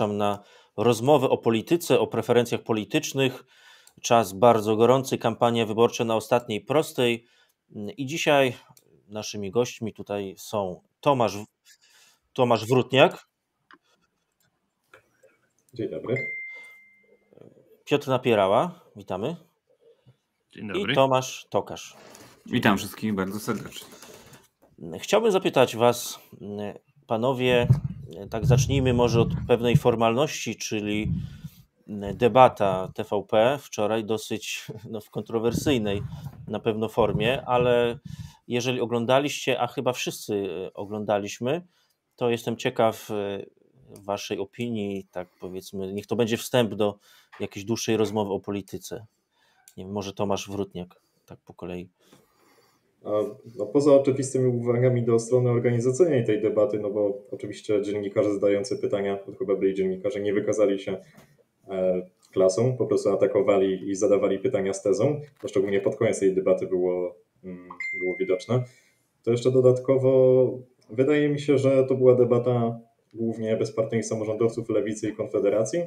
zapraszam na rozmowę o polityce, o preferencjach politycznych. Czas bardzo gorący, kampania wyborcza na ostatniej prostej. I dzisiaj naszymi gośćmi tutaj są Tomasz, Tomasz Wrutniak. Dzień dobry. Piotr Napierała, witamy. Dzień dobry. I Tomasz Tokarz. Witam wszystkich bardzo serdecznie. Chciałbym zapytać Was, panowie, tak zacznijmy może od pewnej formalności, czyli debata TVP wczoraj dosyć no, w kontrowersyjnej na pewno formie, ale jeżeli oglądaliście, a chyba wszyscy oglądaliśmy, to jestem ciekaw Waszej opinii, tak powiedzmy, niech to będzie wstęp do jakiejś dłuższej rozmowy o polityce. Nie wiem, może Tomasz Wrutniak, tak po kolei. No, poza oczywistymi uwagami do strony organizacyjnej tej debaty, no bo oczywiście dziennikarze zadający pytania, to chyba byli dziennikarze, nie wykazali się e, klasą, po prostu atakowali i zadawali pytania z tezą, to szczególnie pod koniec tej debaty było, mm, było widoczne. To jeszcze dodatkowo wydaje mi się, że to była debata głównie bezpartyjnych samorządowców Lewicy i Konfederacji,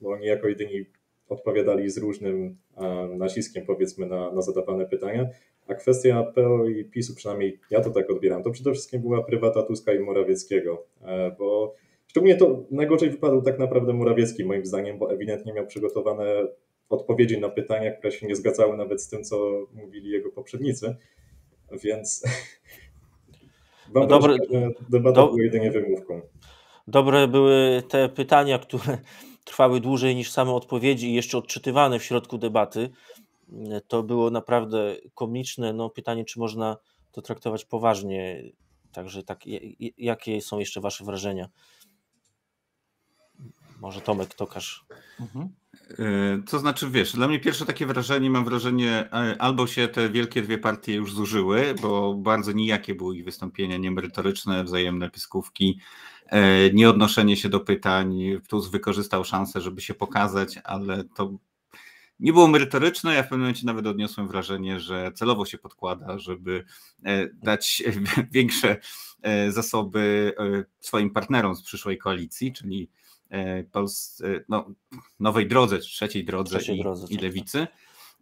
bo oni jako jedyni odpowiadali z różnym e, naciskiem, powiedzmy, na, na zadawane pytania. A kwestia PO i PiSu, przynajmniej ja to tak odbieram, to przede wszystkim była prywata Tuska i Morawieckiego, e, bo szczególnie to najgorzej wypadł tak naprawdę Morawiecki, moim zdaniem, bo ewidentnie miał przygotowane odpowiedzi na pytania, które się nie zgadzały nawet z tym, co mówili jego poprzednicy, więc no że debata do, była jedynie wymówką. Dobre były te pytania, które trwały dłużej niż same odpowiedzi i jeszcze odczytywane w środku debaty. To było naprawdę komiczne. No, pytanie, czy można to traktować poważnie. Także tak, jakie są jeszcze Wasze wrażenia? Może Tomek Tokarz. Mhm. E, to znaczy, wiesz, dla mnie pierwsze takie wrażenie, mam wrażenie, e, albo się te wielkie dwie partie już zużyły, bo bardzo nijakie były ich wystąpienia, niemerytoryczne, wzajemne piskówki, e, nieodnoszenie się do pytań. Tusk wykorzystał szansę, żeby się pokazać, ale to nie było merytoryczne. Ja w pewnym momencie nawet odniosłem wrażenie, że celowo się podkłada, żeby dać większe zasoby swoim partnerom z przyszłej koalicji, czyli E, e, no, nowej drodze, trzeciej drodze, trzeciej i, drodze i tak, lewicy,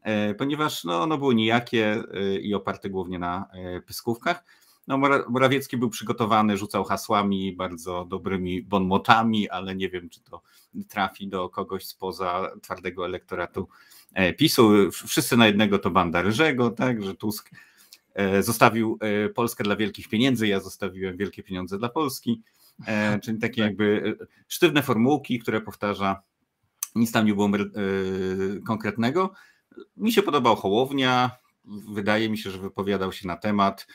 tak. ponieważ no, ono było nijakie i oparte głównie na pyskówkach. No, Morawiecki był przygotowany, rzucał hasłami bardzo dobrymi bonmotami, ale nie wiem, czy to trafi do kogoś spoza twardego elektoratu PiSu. Wszyscy na jednego to banda Ryżego, tak, że Tusk zostawił Polskę dla wielkich pieniędzy, ja zostawiłem wielkie pieniądze dla Polski. E, czyli takie tak. jakby e, sztywne formułki, które powtarza, nic tam nie było e, konkretnego. Mi się podobał Hołownia, wydaje mi się, że wypowiadał się na temat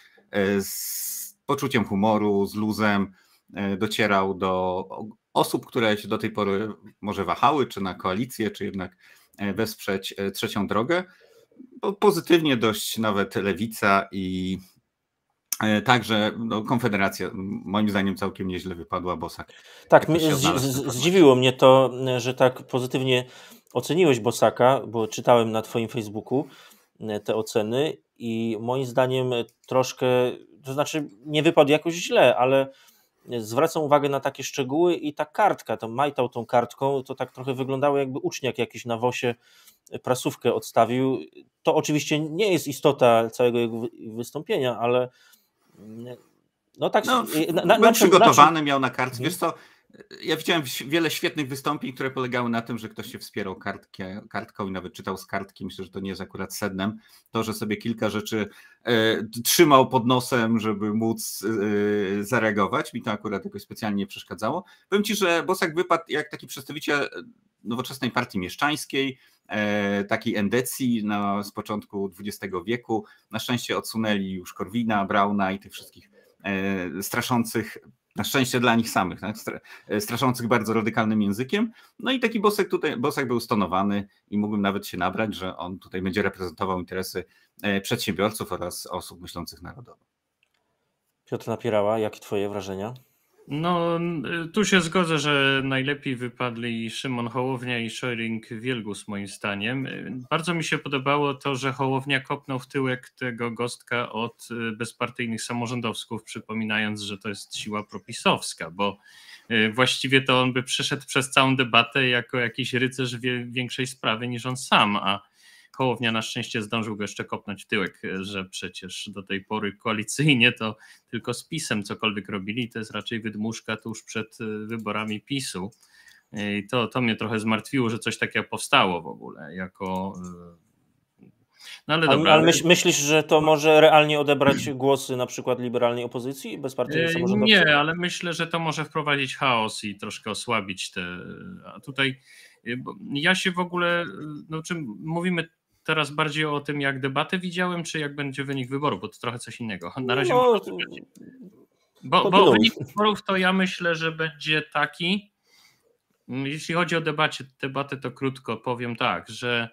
z poczuciem humoru, z luzem, docierał do osób, które się do tej pory może wahały, czy na koalicję, czy jednak wesprzeć trzecią drogę. Pozytywnie dość nawet lewica i E, także no, Konfederacja moim zdaniem całkiem nieźle wypadła, Bosak. Tak, zdziwiło mnie to, że tak pozytywnie oceniłeś Bosaka, bo czytałem na Twoim Facebooku e, te oceny i moim zdaniem troszkę, to znaczy nie wypadł jakoś źle, ale zwracam uwagę na takie szczegóły i ta kartka, to majtał tą kartką, to tak trochę wyglądało jakby uczniak jakiś na wosie prasówkę odstawił. To oczywiście nie jest istota całego jego wystąpienia, ale no tak. No, na, na, był przygotowany, na miał na kartce. Mhm. Wiesz co, ja widziałem wiele świetnych wystąpień, które polegały na tym, że ktoś się wspierał kartkę, kartką i nawet czytał z kartki. Myślę, że to nie jest akurat sednem. To, że sobie kilka rzeczy e, trzymał pod nosem, żeby móc e, zareagować, mi to akurat jakoś specjalnie nie przeszkadzało. Powiem Ci, że Bosak wypadł jak taki przedstawiciel nowoczesnej partii mieszczańskiej, e, takiej endecji na, z początku XX wieku. Na szczęście odsunęli już Korwina, Brauna i tych wszystkich e, straszących na szczęście dla nich samych, tak? E, straszących bardzo radykalnym językiem. No i taki Bosek tutaj, Bosek był stonowany i mógłbym nawet się nabrać, że on tutaj będzie reprezentował interesy przedsiębiorców oraz osób myślących narodowo. Piotr Napierała, jakie twoje wrażenia? No, tu się zgodzę, że najlepiej wypadli Szymon Hołownia i Scheuring Wielgus, moim zdaniem. Bardzo mi się podobało to, że Hołownia kopnął w tyłek tego gostka od bezpartyjnych samorządowców, przypominając, że to jest siła propisowska, bo właściwie to on by przeszedł przez całą debatę jako jakiś rycerz większej sprawy niż on sam, a Hołownia na szczęście zdążył go jeszcze kopnąć w tyłek, że przecież do tej pory koalicyjnie to tylko z PiSem cokolwiek robili, to jest raczej wydmuszka tuż przed wyborami PiSu. I to, to mnie trochę zmartwiło, że coś takiego powstało w ogóle, jako no ale, dobra, ale myśl, myślisz, że to może realnie odebrać głosy na przykład liberalnej opozycji bez partii Nie, ale myślę, że to może wprowadzić chaos i troszkę osłabić te. A tutaj ja się w ogóle, no czym mówimy teraz bardziej o tym, jak debatę widziałem, czy jak będzie wynik wyboru, bo to trochę coś innego. Na razie. No, bo, bo wynik wyborów to ja myślę, że będzie taki. Jeśli chodzi o debacie, debatę, to krótko powiem tak, że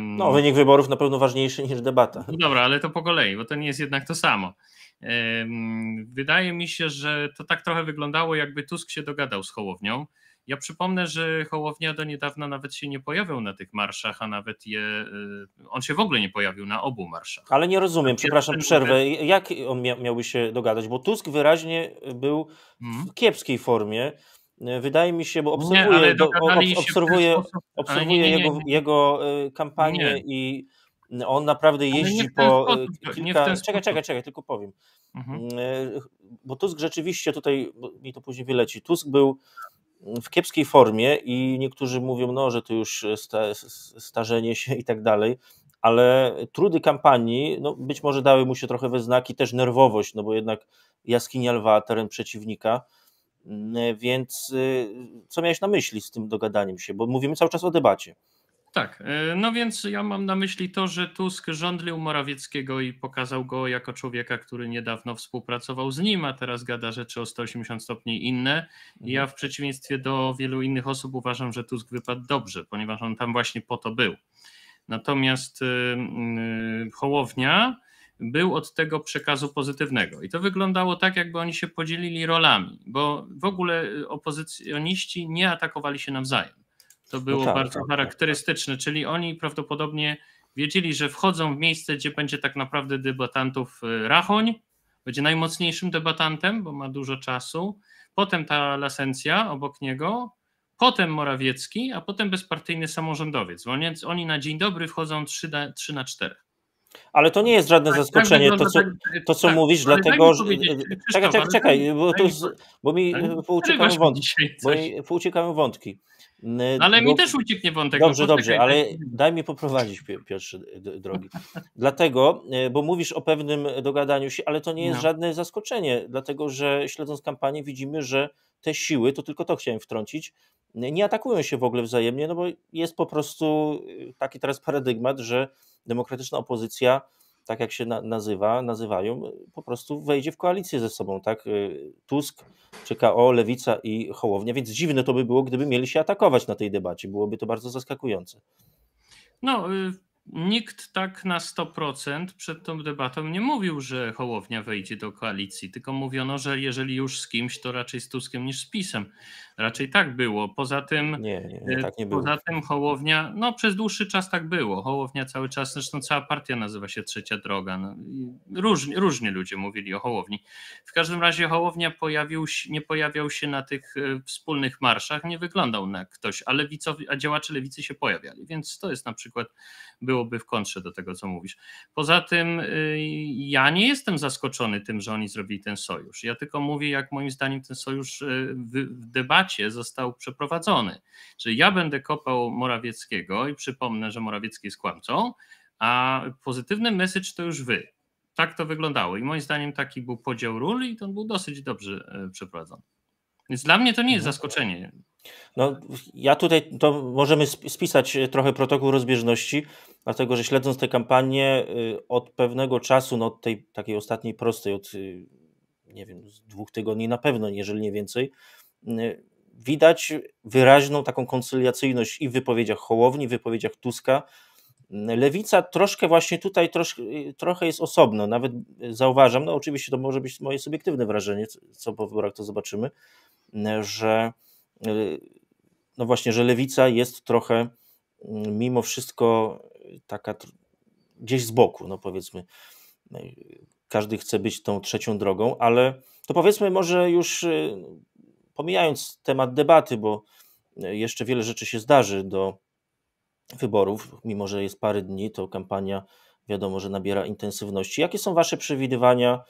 no, wynik wyborów na pewno ważniejszy niż debata. No dobra, ale to po kolei, bo to nie jest jednak to samo. Wydaje mi się, że to tak trochę wyglądało, jakby Tusk się dogadał z Hołownią. Ja przypomnę, że Hołownia do niedawna nawet się nie pojawiał na tych marszach, a nawet je. Y, on się w ogóle nie pojawił na obu marszach. Ale nie rozumiem, przepraszam, przerwę. Jak on miałby się dogadać? Bo Tusk wyraźnie był w hmm? kiepskiej formie. Wydaje mi się, bo obserwuję, nie, obserwuję, obserwuję nie, nie, jego, jego e, kampanię i on naprawdę jeździ po e, kilka... Czekaj, czekaj, czekaj, tylko powiem. Mhm. E, bo Tusk rzeczywiście tutaj, mi to później wyleci, Tusk był w kiepskiej formie i niektórzy mówią, no, że to już sta, starzenie się i tak dalej, ale trudy kampanii, no, być może dały mu się trochę we znaki, też nerwowość, no bo jednak jaskinia lwa, teren przeciwnika, Mm, więc y, co miałeś na myśli z tym dogadaniem się? Bo mówimy cały czas o debacie. Tak, y, no więc ja mam na myśli to, że Tusk żądlił Morawieckiego i pokazał go jako człowieka, który niedawno współpracował z nim, a teraz gada rzeczy o 180 stopni inne. I ja w przeciwieństwie do wielu innych osób uważam, że Tusk wypadł dobrze, ponieważ on tam właśnie po to był. Natomiast yy, Hołownia był od tego przekazu pozytywnego. I to wyglądało tak, jakby oni się podzielili rolami, bo w ogóle opozycjoniści nie atakowali się nawzajem. To było no tak, bardzo tak, tak. charakterystyczne, tak. czyli oni prawdopodobnie wiedzieli, że wchodzą w miejsce, gdzie będzie tak naprawdę debatantów e, Rachoń, będzie najmocniejszym debatantem, bo ma dużo czasu, potem ta Lasencja obok niego, potem Morawiecki, a potem bezpartyjny samorządowiec. Więc oni na dzień dobry wchodzą 3 na, 3 na 4. Ale to nie jest żadne tak, zaskoczenie, tak to co, to, co tak, mówisz, dlatego że. Czekaj, czekaj, czekaj, bo, to, bo mi pouciekają wątki. Bo mi pouciekają wątki. Ale bo, mi też ucieknie wątek. Dobrze, dobrze, ale daj mi poprowadzić pierwszy drogi. Dlatego, e, bo mówisz o pewnym dogadaniu się, ale to nie jest no. żadne zaskoczenie, dlatego że śledząc kampanię widzimy, że te siły, to tylko to chciałem wtrącić, nie atakują się w ogóle wzajemnie, no bo jest po prostu taki teraz paradygmat, że demokratyczna opozycja, tak jak się na, nazywa, nazywają, po prostu wejdzie w koalicję ze sobą, tak? Tusk, czy KO, Lewica i Hołownia, więc dziwne to by było, gdyby mieli się atakować na tej debacie, byłoby to bardzo zaskakujące. No, y, nikt tak na 100% przed tą debatą nie mówił, że Hołownia wejdzie do koalicji, tylko mówiono, że jeżeli już z kimś, to raczej z Tuskiem niż z PiSem. Raczej tak było. Poza tym, nie, nie, nie, tak nie było. poza tym Hołownia, no przez dłuższy czas tak było. Hołownia cały czas, zresztą cała partia nazywa się Trzecia Droga. No, różnie, różnie ludzie mówili o Hołowni. W każdym razie Hołownia pojawił, nie pojawiał się na tych e, wspólnych marszach, nie wyglądał na ktoś, a, lewicowi, a działacze lewicy się pojawiali, więc to jest na przykład, byłoby w kontrze do tego, co mówisz. Poza tym y, ja nie jestem zaskoczony tym, że oni zrobili ten sojusz. Ja tylko mówię, jak moim zdaniem ten sojusz y, w debacie został przeprowadzony. Czyli ja będę kopał Morawieckiego i przypomnę, że Morawiecki jest kłamcą, a pozytywny message to już wy. Tak to wyglądało i moim zdaniem taki był podział ról i to był dosyć dobrze e, przeprowadzony. Więc dla mnie to nie jest mhm. zaskoczenie. No, ja tutaj to możemy spisać e, trochę protokół rozbieżności, dlatego że śledząc tę kampanię e, od pewnego czasu, no od tej takiej ostatniej prostej, od nie wiem, dwóch tygodni na pewno, jeżeli nie więcej, widać wyraźną taką koncyliacyjność i w wypowiedziach Hołowni, w wypowiedziach Tuska. Lewica troszkę właśnie tutaj troszkę, trochę jest osobno, nawet zauważam, no oczywiście to może być moje subiektywne wrażenie, co po wyborach to zobaczymy, że no właśnie, że lewica jest trochę mimo wszystko taka gdzieś z boku, no powiedzmy, każdy chce być tą trzecią drogą, ale to powiedzmy może już pomijając temat debaty, bo jeszcze wiele rzeczy się zdarzy do wyborów, mimo że jest parę dni, to kampania wiadomo, że nabiera intensywności. Jakie są Wasze przewidywania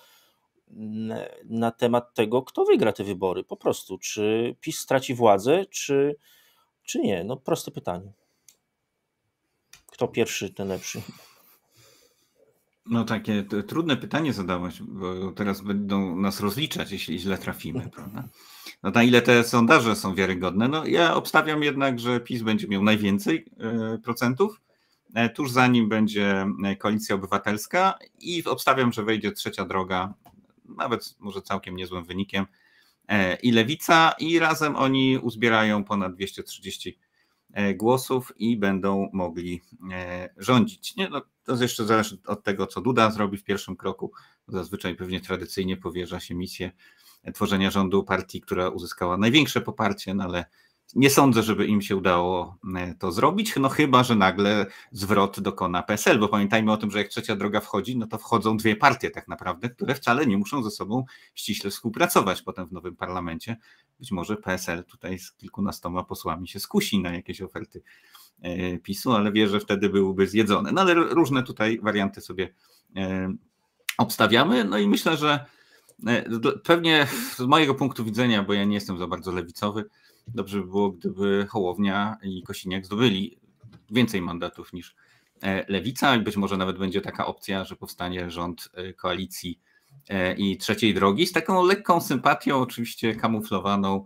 na temat tego, kto wygra te wybory? Po prostu, czy PiS straci władzę, czy, czy nie? No proste pytanie. Kto pierwszy, ten lepszy. No takie trudne pytanie zadałeś, bo teraz będą nas rozliczać, jeśli źle trafimy, prawda? No na ile te sondaże są wiarygodne? No ja obstawiam jednak, że PiS będzie miał najwięcej e, procentów, e, tuż za nim będzie e, Koalicja Obywatelska i obstawiam, że wejdzie trzecia droga, nawet może całkiem niezłym wynikiem, i Lewica i razem oni uzbierają ponad 230 E, głosów i będą mogli e, rządzić. Nie, no, to jeszcze zależy od tego, co Duda zrobi w pierwszym kroku. Zazwyczaj pewnie tradycyjnie powierza się misję tworzenia rządu partii, która uzyskała największe poparcie, no ale nie sądzę, żeby im się udało e, to zrobić, no chyba, że nagle zwrot dokona PSL, bo pamiętajmy o tym, że jak trzecia droga wchodzi, no to wchodzą dwie partie tak naprawdę, które wcale nie muszą ze sobą ściśle współpracować potem w nowym parlamencie. Być może PSL tutaj z kilkunastoma posłami się skusi na jakieś oferty e, PiSu, ale wie, że wtedy byłby zjedzony. No ale różne tutaj warianty sobie e, obstawiamy, no i myślę, że pewnie z mojego punktu widzenia, bo ja nie jestem za bardzo lewicowy, dobrze by było, gdyby Hołownia i Kosiniak zdobyli więcej mandatów niż e, Lewica być może nawet będzie taka opcja, że powstanie rząd e, koalicji e, i trzeciej drogi z taką lekką sympatią, oczywiście kamuflowaną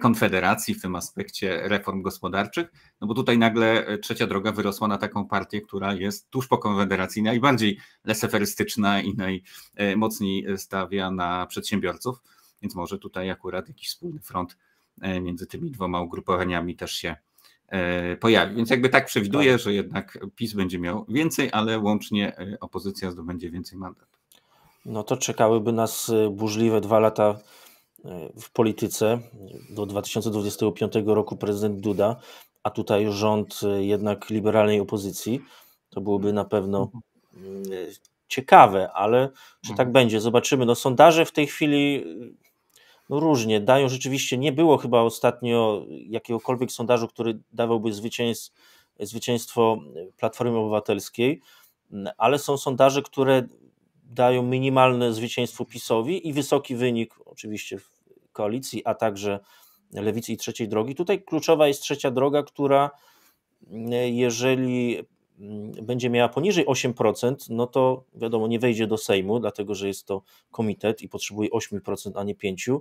Konfederacji w tym aspekcie reform gospodarczych, no bo tutaj nagle trzecia droga wyrosła na taką partię, która jest tuż po Konfederacji najbardziej leseferystyczna i najmocniej stawia na przedsiębiorców, więc może tutaj akurat jakiś wspólny front E, między tymi dwoma ugrupowaniami też się e, pojawi. Więc jakby tak przewiduję, że jednak PiS będzie miał więcej, ale łącznie e, opozycja zdobędzie więcej mandatów. No to czekałyby nas burzliwe dwa lata w polityce. Do 2025 roku prezydent Duda, a tutaj rząd jednak liberalnej opozycji. To byłoby na pewno mhm. ciekawe, ale czy tak mhm. będzie? Zobaczymy. No sondaże w tej chwili no różnie, dają rzeczywiście, nie było chyba ostatnio jakiegokolwiek sondażu, który dawałby zwycięstwo Platformy Obywatelskiej, ale są sondaże, które dają minimalne zwycięstwo PiSowi i wysoki wynik oczywiście w koalicji, a także Lewicy i Trzeciej Drogi. Tutaj kluczowa jest Trzecia Droga, która jeżeli będzie miała poniżej 8%, no to wiadomo, nie wejdzie do Sejmu, dlatego że jest to komitet i potrzebuje 8%, a nie 5%.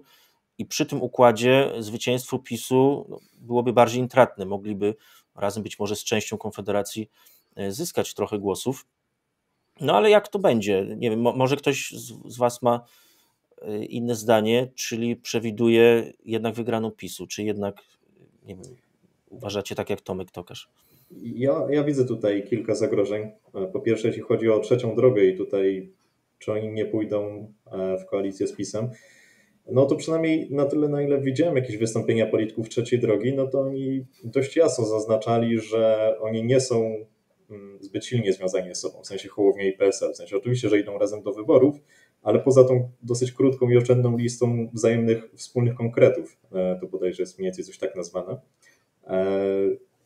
I przy tym układzie zwycięstwo PiSu no, byłoby bardziej intratne. Mogliby razem być może z częścią Konfederacji e, zyskać trochę głosów. No ale jak to będzie? Nie wiem, może ktoś z, Was ma e, inne zdanie, czyli przewiduje jednak wygraną PiSu, czy jednak nie wiem, uważacie tak jak Tomek Tokarz? Ja, ja widzę tutaj kilka zagrożeń. E, po pierwsze, jeśli chodzi o trzecią drogę i tutaj, czy oni nie pójdą e, w koalicję z PiSem, no to przynajmniej na tyle, na ile widziałem jakieś wystąpienia polityków trzeciej drogi, no to oni dość jasno zaznaczali, że oni nie są zbyt silnie związani ze sobą, w sensie Hołownia i PSL. W sensie oczywiście, że idą razem do wyborów, ale poza tą dosyć krótką i oszczędną listą wzajemnych wspólnych konkretów, e, to bodajże jest mniej więcej coś tak nazwane,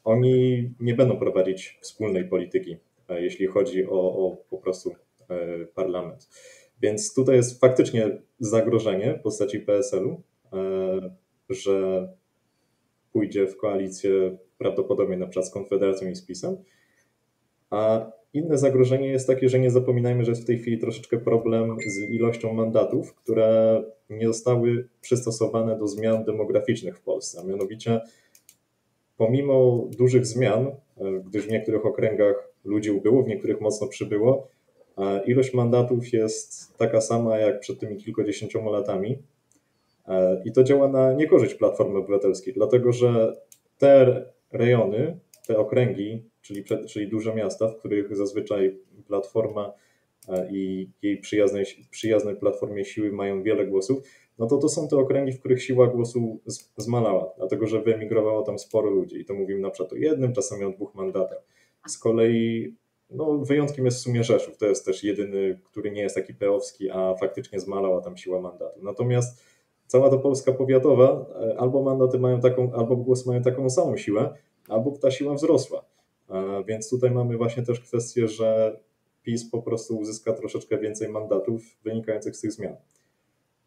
oni nie będą prowadzić wspólnej polityki, e, jeśli chodzi o, o po prostu e, parlament. Więc tutaj jest faktycznie zagrożenie w postaci PSL-u, e, że pójdzie w koalicję prawdopodobnie na przykład z Konfederacją i z PiSem. A inne zagrożenie jest takie, że nie zapominajmy, że jest w tej chwili troszeczkę problem z ilością mandatów, które nie zostały przystosowane do zmian demograficznych w Polsce. A mianowicie pomimo dużych zmian, e, gdyż w niektórych okręgach ludzi ubyło, w niektórych mocno przybyło, ilość mandatów jest taka sama jak przed tymi kilkudziesięcioma latami. E, I to działa na niekorzyść Platformy Obywatelskiej, dlatego że te rejony, te okręgi, czyli, czyli duże miasta, w których zazwyczaj Platforma e, i jej przyjaznej, przyjaznej Platformie siły mają wiele głosów, no to to są te okręgi, w których siła głosu zmalała, dlatego że wyemigrowało tam sporo ludzi i to mówimy na przykład o jednym, czasami o dwóch mandatach. Z kolei no, wyjątkiem jest w sumie Rzeszów, to jest też jedyny, który nie jest taki peowski, a faktycznie zmalała tam siła mandatu. Natomiast cała ta Polska powiatowa albo mandaty mają taką, albo głosy mają taką samą siłę, albo ta siła wzrosła. Więc tutaj mamy właśnie też kwestię, że PiS po prostu uzyska troszeczkę więcej mandatów wynikających z tych zmian.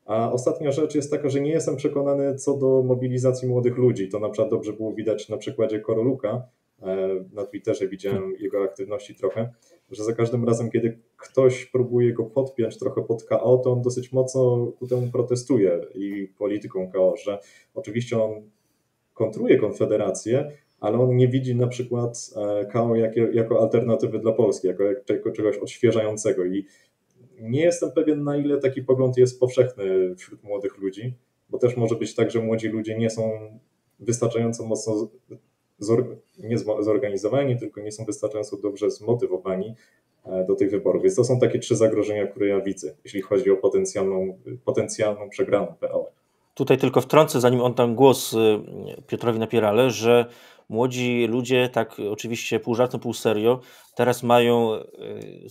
A ostatnia rzecz jest taka, że nie jestem przekonany co do mobilizacji młodych ludzi. To na przykład dobrze było widać na przykładzie Koroluka. E, na Twitterze widziałem jego aktywności trochę, że za każdym razem, kiedy ktoś próbuje go podpiąć trochę pod KO, to on dosyć mocno ku temu protestuje i polityką KO, że oczywiście on kontruje Konfederację, ale on nie widzi na przykład e, KO jako, alternatywy dla Polski, jako, czegoś odświeżającego i nie jestem pewien, na ile taki pogląd jest powszechny wśród młodych ludzi, bo też może być tak, że młodzi ludzie nie są wystarczająco mocno nie zorganizowani, tylko nie są wystarczająco dobrze zmotywowani e, do tych wyborów. Więc to są takie trzy zagrożenia, które ja widzę, jeśli chodzi o potencjalną, potencjalną przegraną PL. Tutaj tylko wtrącę, zanim on tam głos y, Piotrowi Napierale, że młodzi ludzie, tak oczywiście pół żartem, pół serio, teraz mają y,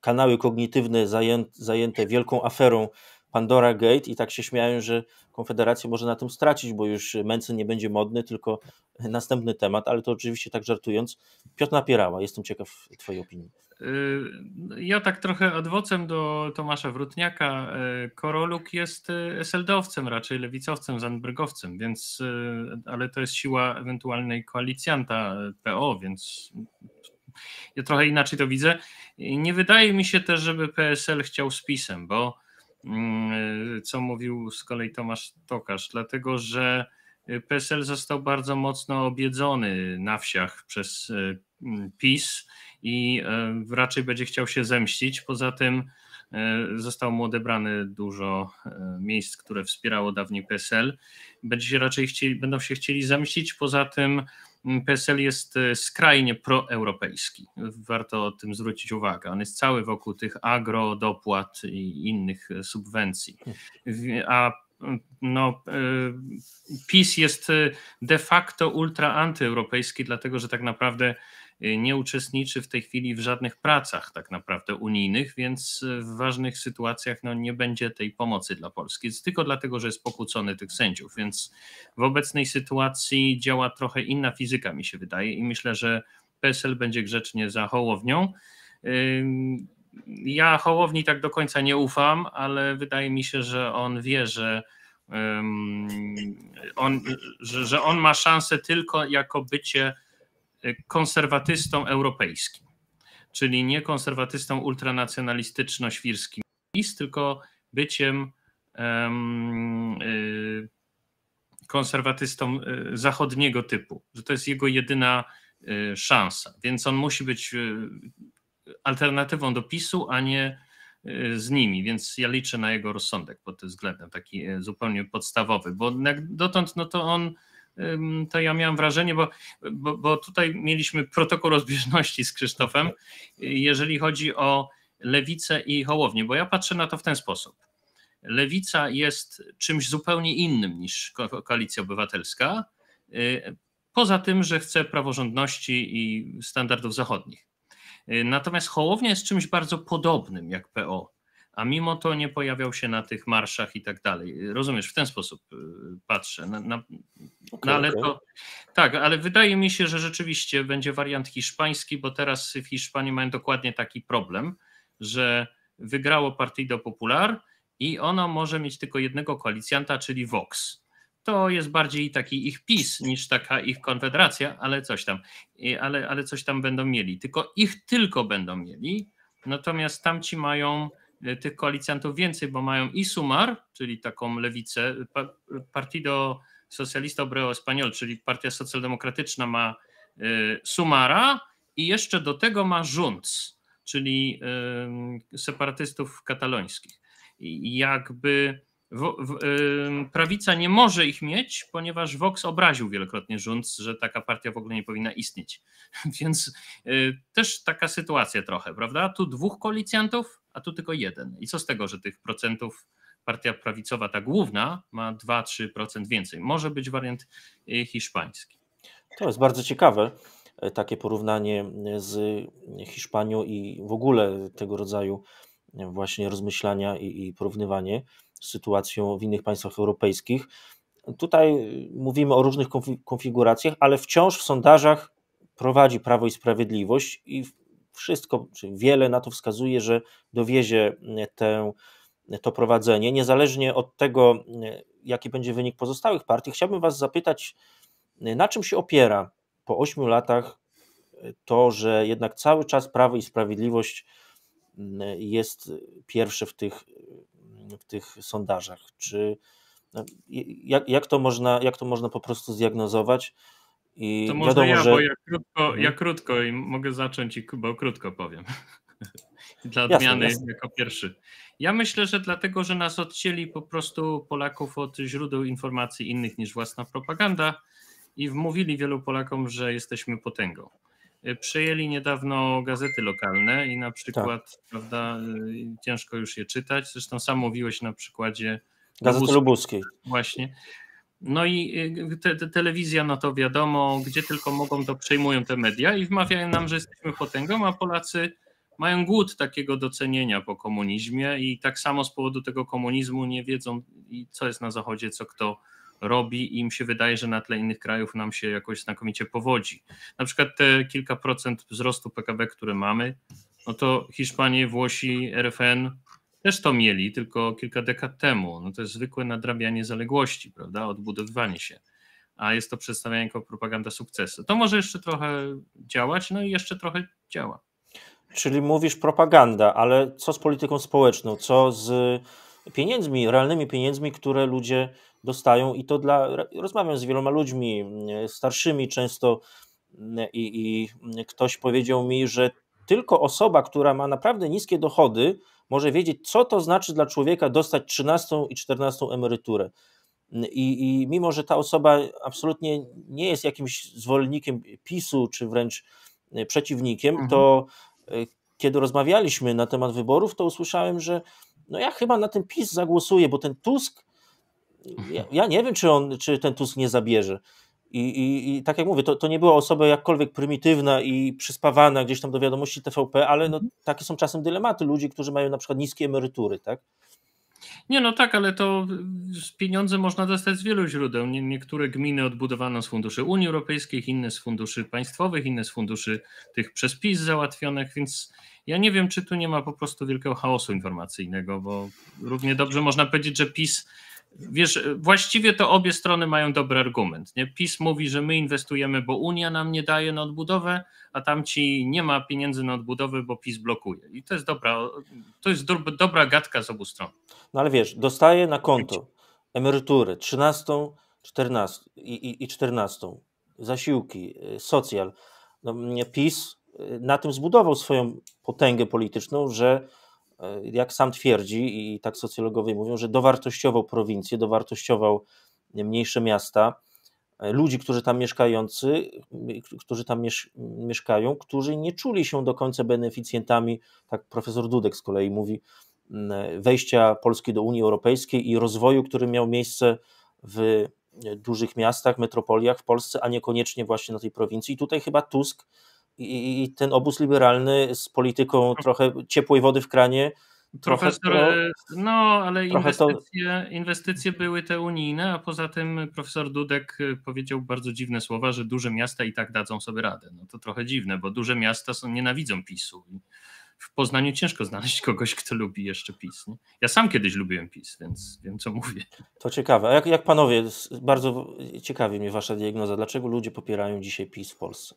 kanały kognitywne zajęte wielką aferą Pandora Gate i tak się śmiają, że Konfederacja może na tym stracić, bo już Mencen nie będzie modny, tylko następny temat, ale to oczywiście tak żartując. Piotr Napierała, jestem ciekaw Twojej opinii. Y, ja tak trochę adwocem do Tomasza Wrutniaka. Y, Koroluk jest y, SLD-owcem, raczej lewicowcem, Zandbrygowcem, więc, ale to jest siła ewentualnej koalicjanta PO, więc ja trochę inaczej to widzę. Nie wydaje mi się też, żeby PSL chciał z PiSem, bo co mówił z kolei Tomasz Tokarz, dlatego że PSL został bardzo mocno obiedzony na wsiach przez PiS i e, raczej będzie chciał się zemścić. Poza tym zostało mu odebrane dużo miejsc, które wspierało dawniej PSL. Będzie się raczej chcieli, będą się chcieli zemścić. Poza tym PSL jest skrajnie proeuropejski. Warto o tym zwrócić uwagę. On jest cały wokół tych agro, dopłat i innych subwencji. A no, PiS jest de facto ultra antyeuropejski, dlatego że tak naprawdę nie uczestniczy w tej chwili w żadnych pracach tak naprawdę unijnych, więc w ważnych sytuacjach no, nie będzie tej pomocy dla Polski. Tylko dlatego, że jest pokłócony tych sędziów, więc w obecnej sytuacji działa trochę inna fizyka, mi się wydaje, i myślę, że PSL będzie grzecznie za Hołownią. Ja Hołowni tak do końca nie ufam, ale wydaje mi się, że on wie, że on, że, że on ma szansę tylko jako bycie konserwatystą europejskim, czyli nie konserwatystą ultranacjonalistyczno-świrskim tylko byciem y, konserwatystą y, zachodniego typu, że to jest jego jedyna y, szansa. Więc on musi być alternatywą do PiSu, a nie z nimi, więc ja liczę na jego rozsądek pod tym względem, taki zupełnie podstawowy, bo dotąd no to on to ja miałem wrażenie, bo, bo, bo tutaj mieliśmy protokół rozbieżności z Krzysztofem, jeżeli chodzi o lewicę i hołownię, bo ja patrzę na to w ten sposób. Lewica jest czymś zupełnie innym niż koalicja obywatelska, y, poza tym, że chce praworządności i standardów zachodnich. Y, natomiast Hołownia jest czymś bardzo podobnym jak PO a mimo to nie pojawiał się na tych marszach i tak dalej. Rozumiesz, w ten sposób y, patrzę. Na, na, okay, no ale okay. to tak, ale wydaje mi się, że rzeczywiście będzie wariant hiszpański, bo teraz w Hiszpanii mają dokładnie taki problem, że wygrało Partido Popular i ono może mieć tylko jednego koalicjanta, czyli Vox. To jest bardziej taki ich PiS niż taka ich konfederacja, ale coś tam, ale, ale coś tam będą mieli. Tylko ich tylko będą mieli, natomiast tamci mają tych koalicjantów więcej, bo mają i Sumar, czyli taką lewicę, Partido Socialista Obrero Español, czyli Partia Socjaldemokratyczna ma e, Sumara i jeszcze do tego ma Junts, czyli e, separatystów katalońskich. I jakby w, w, prawica nie może ich mieć, ponieważ Vox obraził wielokrotnie rząd, że taka partia w ogóle nie powinna istnieć. Więc y, też taka sytuacja trochę, prawda? Tu dwóch koalicjantów, a tu tylko jeden. I co z tego, że tych procentów partia prawicowa, ta główna, ma 2-3% więcej. Może być wariant y, hiszpański. To jest bardzo ciekawe, e, takie porównanie z Hiszpanią i w ogóle tego rodzaju właśnie rozmyślania i, i porównywanie. sytuacją w innych państwach europejskich. Tutaj mówimy o różnych konfiguracjach, ale wciąż w sondażach prowadzi Prawo i Sprawiedliwość i wszystko, czy wiele na to wskazuje, że dowiezie tę, to prowadzenie, niezależnie od tego, jaki będzie wynik pozostałych partii. Chciałbym Was zapytać, na czym się opiera po ośmiu latach to, że jednak cały czas Prawo i Sprawiedliwość jest pierwsze w tych, w tych sondażach? Czy jak, jak, to można, jak to można po prostu zdiagnozować? I to może wiadomo, ja, że... bo ja krótko, mhm. ja krótko i mogę zacząć, bo krótko powiem. Dla odmiany jasne, jasne. jako pierwszy. Ja myślę, że dlatego, że nas odcięli po prostu Polaków od źródeł informacji innych niż własna propaganda i wmówili wielu Polakom, że jesteśmy potęgą. Y, przejęli niedawno gazety lokalne i na przykład, tak. prawda, y, ciężko już je czytać. Zresztą sam mówiłeś na przykładzie Gazety Lubuskiej. Właśnie. No i y, te, te, telewizja, no to wiadomo, gdzie tylko mogą, to przejmują te media i wmawiają nam, że jesteśmy potęgą, a Polacy mają głód takiego docenienia po komunizmie i tak samo z powodu tego komunizmu nie wiedzą, co jest na Zachodzie, co kto robi i im się wydaje, że na tle innych krajów nam się jakoś znakomicie powodzi. Na przykład te kilka procent wzrostu PKB, które mamy, no to Hiszpanie, Włosi, RFN też to mieli, tylko kilka dekad temu. No to jest zwykłe nadrabianie zaległości, prawda, odbudowywanie się. A jest to przedstawianie jako propaganda sukcesu. To może jeszcze trochę działać, no i jeszcze trochę działa. Czyli mówisz propaganda, ale co z polityką społeczną? Co z pieniędzmi, realnymi pieniędzmi, które ludzie dostają i to dla, rozmawiam z wieloma ludźmi, starszymi często i, i ktoś powiedział mi, że tylko osoba, która ma naprawdę niskie dochody, może wiedzieć, co to znaczy dla człowieka dostać 13 i 14 emeryturę. I, I, mimo, że ta osoba absolutnie nie jest jakimś zwolennikiem PiSu, czy wręcz e, przeciwnikiem, mhm. to e, kiedy rozmawialiśmy na temat wyborów, to usłyszałem, że no ja chyba na ten PiS zagłosuję, bo ten Tusk, ja, ja nie wiem, czy, on, czy ten Tusk nie zabierze. I, i, I, tak jak mówię, to, to nie była osoba jakkolwiek prymitywna i przyspawana gdzieś tam do wiadomości TVP, ale no, mhm. takie są czasem dylematy ludzi, którzy mają na przykład niskie emerytury, tak? Nie, no tak, ale to pieniądze można dostać z wielu źródeł. Nie, niektóre gminy odbudowano z funduszy Unii Europejskiej, inne z funduszy państwowych, inne z funduszy tych przez PiS załatwionych, więc ja nie wiem, czy tu nie ma po prostu wielkiego chaosu informacyjnego, bo równie dobrze można powiedzieć, że PiS wiesz, właściwie to obie strony mają dobry argument. Nie? PiS mówi, że my inwestujemy, bo Unia nam nie daje na odbudowę, a tamci nie ma pieniędzy na odbudowę, bo PiS blokuje. I to jest dobra, to jest do, dobra gadka z obu stron. No ale wiesz, dostaje na konto emerytury 13, 14 i, i, i 14, zasiłki, y, socjal. No, PiS y, na tym zbudował swoją potęgę polityczną, że jak sam twierdzi, i tak socjologowie mówią, że dowartościował prowincję, dowartościował mniejsze miasta, e, ludzi, którzy tam mieszkający, którzy tam mieszkają, którzy nie czuli się do końca beneficjentami, tak profesor Dudek z kolei mówi, wejścia Polski do Unii Europejskiej i rozwoju, który miał miejsce w dużych miastach, metropoliach w Polsce, a niekoniecznie właśnie na tej prowincji. I tutaj chyba Tusk i ten obóz liberalny z polityką trochę ciepłej wody w kranie. Profesor, to, no ale inwestycje, to... inwestycje były te unijne, a poza tym profesor Dudek powiedział bardzo dziwne słowa, że duże miasta i tak dadzą sobie radę. No to trochę dziwne, bo duże miasta są, nienawidzą PiSu. W Poznaniu ciężko znaleźć kogoś, kto lubi jeszcze PiS. Nie? Ja sam kiedyś lubiłem PiS, więc wiem, co mówię. To ciekawe. A jak, jak panowie, bardzo ciekawi mnie wasza diagnoza. Dlaczego ludzie popierają dzisiaj PiS w Polsce?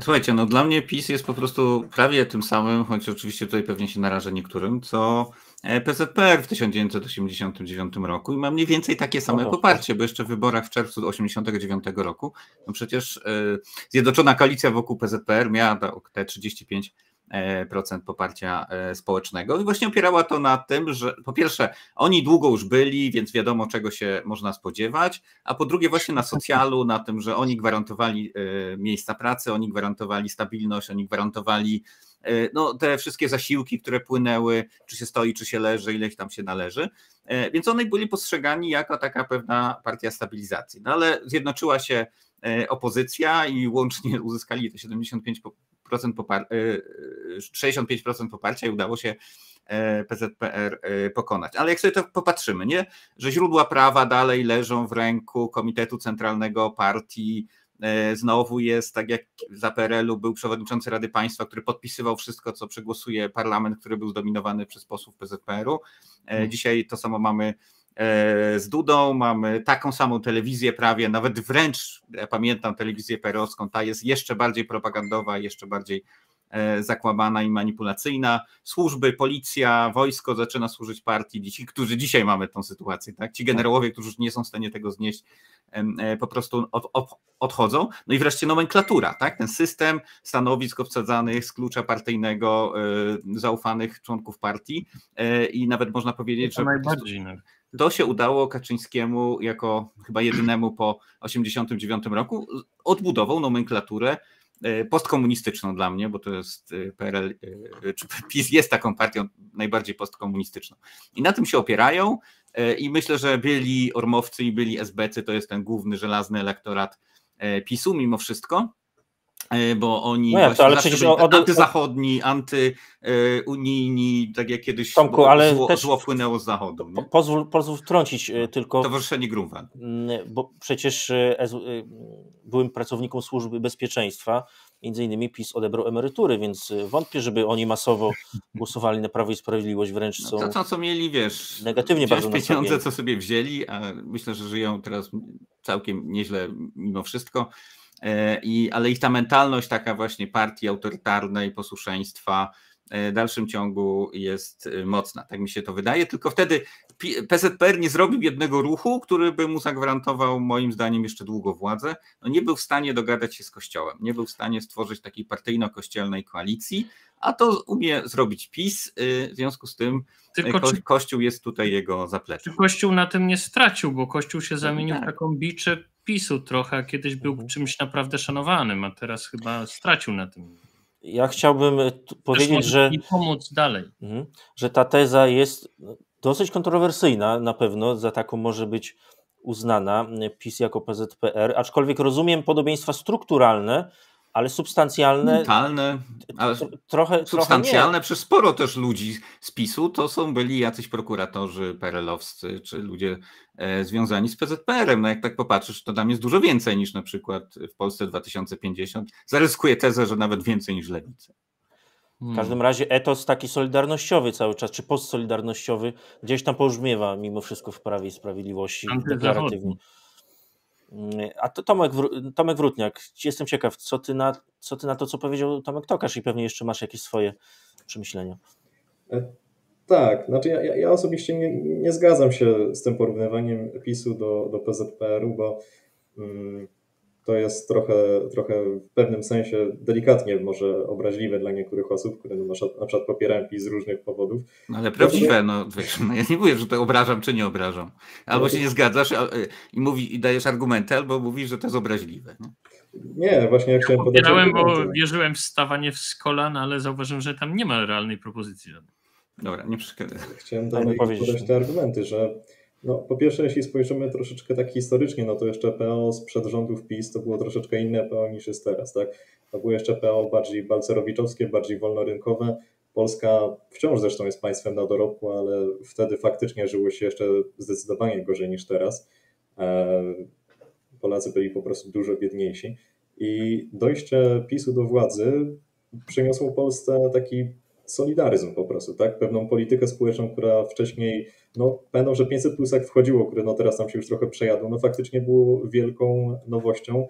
Słuchajcie, no dla mnie PiS jest po prostu prawie tym samym, choć oczywiście tutaj pewnie się narażę niektórym, co e, PZPR w 1989 roku. I ma mniej więcej takie same poparcie, bo jeszcze w wyborach w czerwcu 1989 roku, no przecież e, Zjednoczona Koalicja wokół PZPR miała te 35 E, procent poparcia e, społecznego. I właśnie opierała to na tym, że po pierwsze, oni długo już byli, więc wiadomo, czego się można spodziewać, a po drugie, właśnie na socjalu, na tym, że oni gwarantowali e, miejsca pracy, oni gwarantowali stabilność, oni gwarantowali no, te wszystkie zasiłki, które płynęły, czy się stoi, czy się leży, ileś tam się należy. Więc one byli postrzegani jako taka pewna partia stabilizacji. No ale zjednoczyła się opozycja i łącznie uzyskali te 75 65% poparcia i udało się PZPR pokonać. Ale jak sobie to popatrzymy, nie? że źródła prawa dalej leżą w ręku Komitetu Centralnego Partii, znowu jest, tak jak za PRL-u był przewodniczący Rady Państwa, który podpisywał wszystko, co przegłosuje parlament, który był zdominowany przez posłów PZPR-u. Hmm. Dzisiaj to samo mamy E, z Dudą, mamy taką samą telewizję prawie, nawet wręcz, ja pamiętam telewizję perowską, ta jest jeszcze bardziej propagandowa, jeszcze bardziej e, zakłamana i manipulacyjna. Służby, policja, wojsko zaczyna służyć partii, ci, którzy dzisiaj mamy tą sytuację, tak? Ci generałowie, którzy już nie są w stanie tego znieść, e, po prostu od, od, odchodzą. No i wreszcie nomenklatura, tak? Ten system stanowisk obsadzanych z klucza partyjnego, zaufanych członków partii i nawet można powiedzieć, że. Najbardziej. Prostu, to się udało Kaczyńskiemu jako chyba jedynemu po 1989 roku odbudował nomenklaturę e, postkomunistyczną dla mnie, bo to jest e, PRL, e, czy PiS jest taką partią najbardziej postkomunistyczną. I na tym się opierają i myślę, że byli ormowcy i byli SBC to jest ten główny żelazny elektorat PiSu mimo wszystko. E, bo oni no jak to, ale przecież od... antyzachodni, antyunijni, tak jak kiedyś Tomku, ale zło, zło płynęło z zachodu. Nie? Pozwól, pozwól wtrącić e, tylko... Towarzyszenie Grunwald. Mm, bo przecież e, byłym pracownikom służby bezpieczeństwa, między innymi PiS odebrał emerytury, więc wątpię, żeby oni masowo głosowali na Prawo i Sprawiedliwość, wręcz są... No to, co mieli, wiesz, negatywnie bardzo pieniądze, co sobie wzięli, a myślę, że żyją teraz całkiem nieźle mimo wszystko E, I, ale ich ta mentalność taka właśnie partii autorytarnej, posłuszeństwa e, dalszym ciągu jest e, mocna. Tak mi się to wydaje. Tylko wtedy PZPR nie zrobił jednego ruchu, który by mu zagwarantował moim zdaniem jeszcze długo władzę. No nie był w stanie dogadać się z Kościołem, nie był w stanie stworzyć takiej partyjno-kościelnej koalicji, a to umie zrobić PiS, w związku z tym Tylko ko-. Kościół jest tutaj jego zapleczem. Kościół na tym nie stracił, bo Kościół się zamienił w tak. taką biczę PiSu trochę, kiedyś był mhm. czymś naprawdę szanowanym, a teraz chyba stracił na tym. Ja chciałbym e, powiedzieć, że. Pomóc dalej. Mhm. Że ta teza jest dosyć kontrowersyjna, na pewno za taką może być uznana PiS jako PZPR, aczkolwiek rozumiem podobieństwa strukturalne, ale substancjalne. Mentalne, ale trochę. Substancjalne trochę przez sporo też ludzi z PiSu to są byli jacyś prokuratorzy perelowscy, czy ludzie e, związani z PZPR-em. No jak tak popatrzysz, to tam jest dużo więcej niż na przykład w Polsce 2050. Zaryskuję tezę, że nawet więcej niż lewicy. W każdym razie etos taki solidarnościowy cały czas, czy postsolidarnościowy, gdzieś tam pobrzmiewa mimo wszystko w Prawie i Sprawiedliwości deklaratywnie. A to Tomek, Tomek Wrutniak, jestem ciekaw, co ty, na, co ty na to, co powiedział Tomek Tokarz i pewnie jeszcze masz jakieś swoje przemyślenia. E, tak, znaczy ja, ja osobiście nie, nie zgadzam się z tym porównywaniem PiSu do, do PZPR-u, bo mm, to jest trochę, trochę w pewnym sensie delikatnie może obraźliwe dla niektórych osób, które na przykład, na przykład popierają PiS z różnych powodów. No ale prawdziwe, no, wiesz, no ja nie mówię, że to obrażam czy nie obrażam. Albo no się nie zgadzasz i, mówi, i dajesz argumenty, albo mówisz, że to jest obraźliwe. Nie, nie właśnie jak chciałem podać Popierałem, bo wierzyłem w stawanie w kolan, ale zauważyłem, że tam nie ma realnej propozycji. Dobra, nie przeszkadzaj. Chciałem dalej podać te argumenty, że no, po pierwsze, jeśli spojrzymy troszeczkę tak historycznie, no to jeszcze PO sprzed rządów PiS to było troszeczkę inne PO niż jest teraz, tak? To było jeszcze PO bardziej balcerowiczowskie, bardziej wolnorynkowe. Polska wciąż zresztą jest państwem na dorobku, ale wtedy faktycznie żyło się jeszcze zdecydowanie gorzej niż teraz. E, Polacy byli po prostu dużo biedniejsi. I dojście PiSu do władzy przyniosło Polsce taki solidaryzm po prostu, tak? Pewną politykę społeczną, która wcześniej, no pamiętam, że 500 plus jak wchodziło, które no teraz nam się już trochę przejadło, no faktycznie było wielką nowością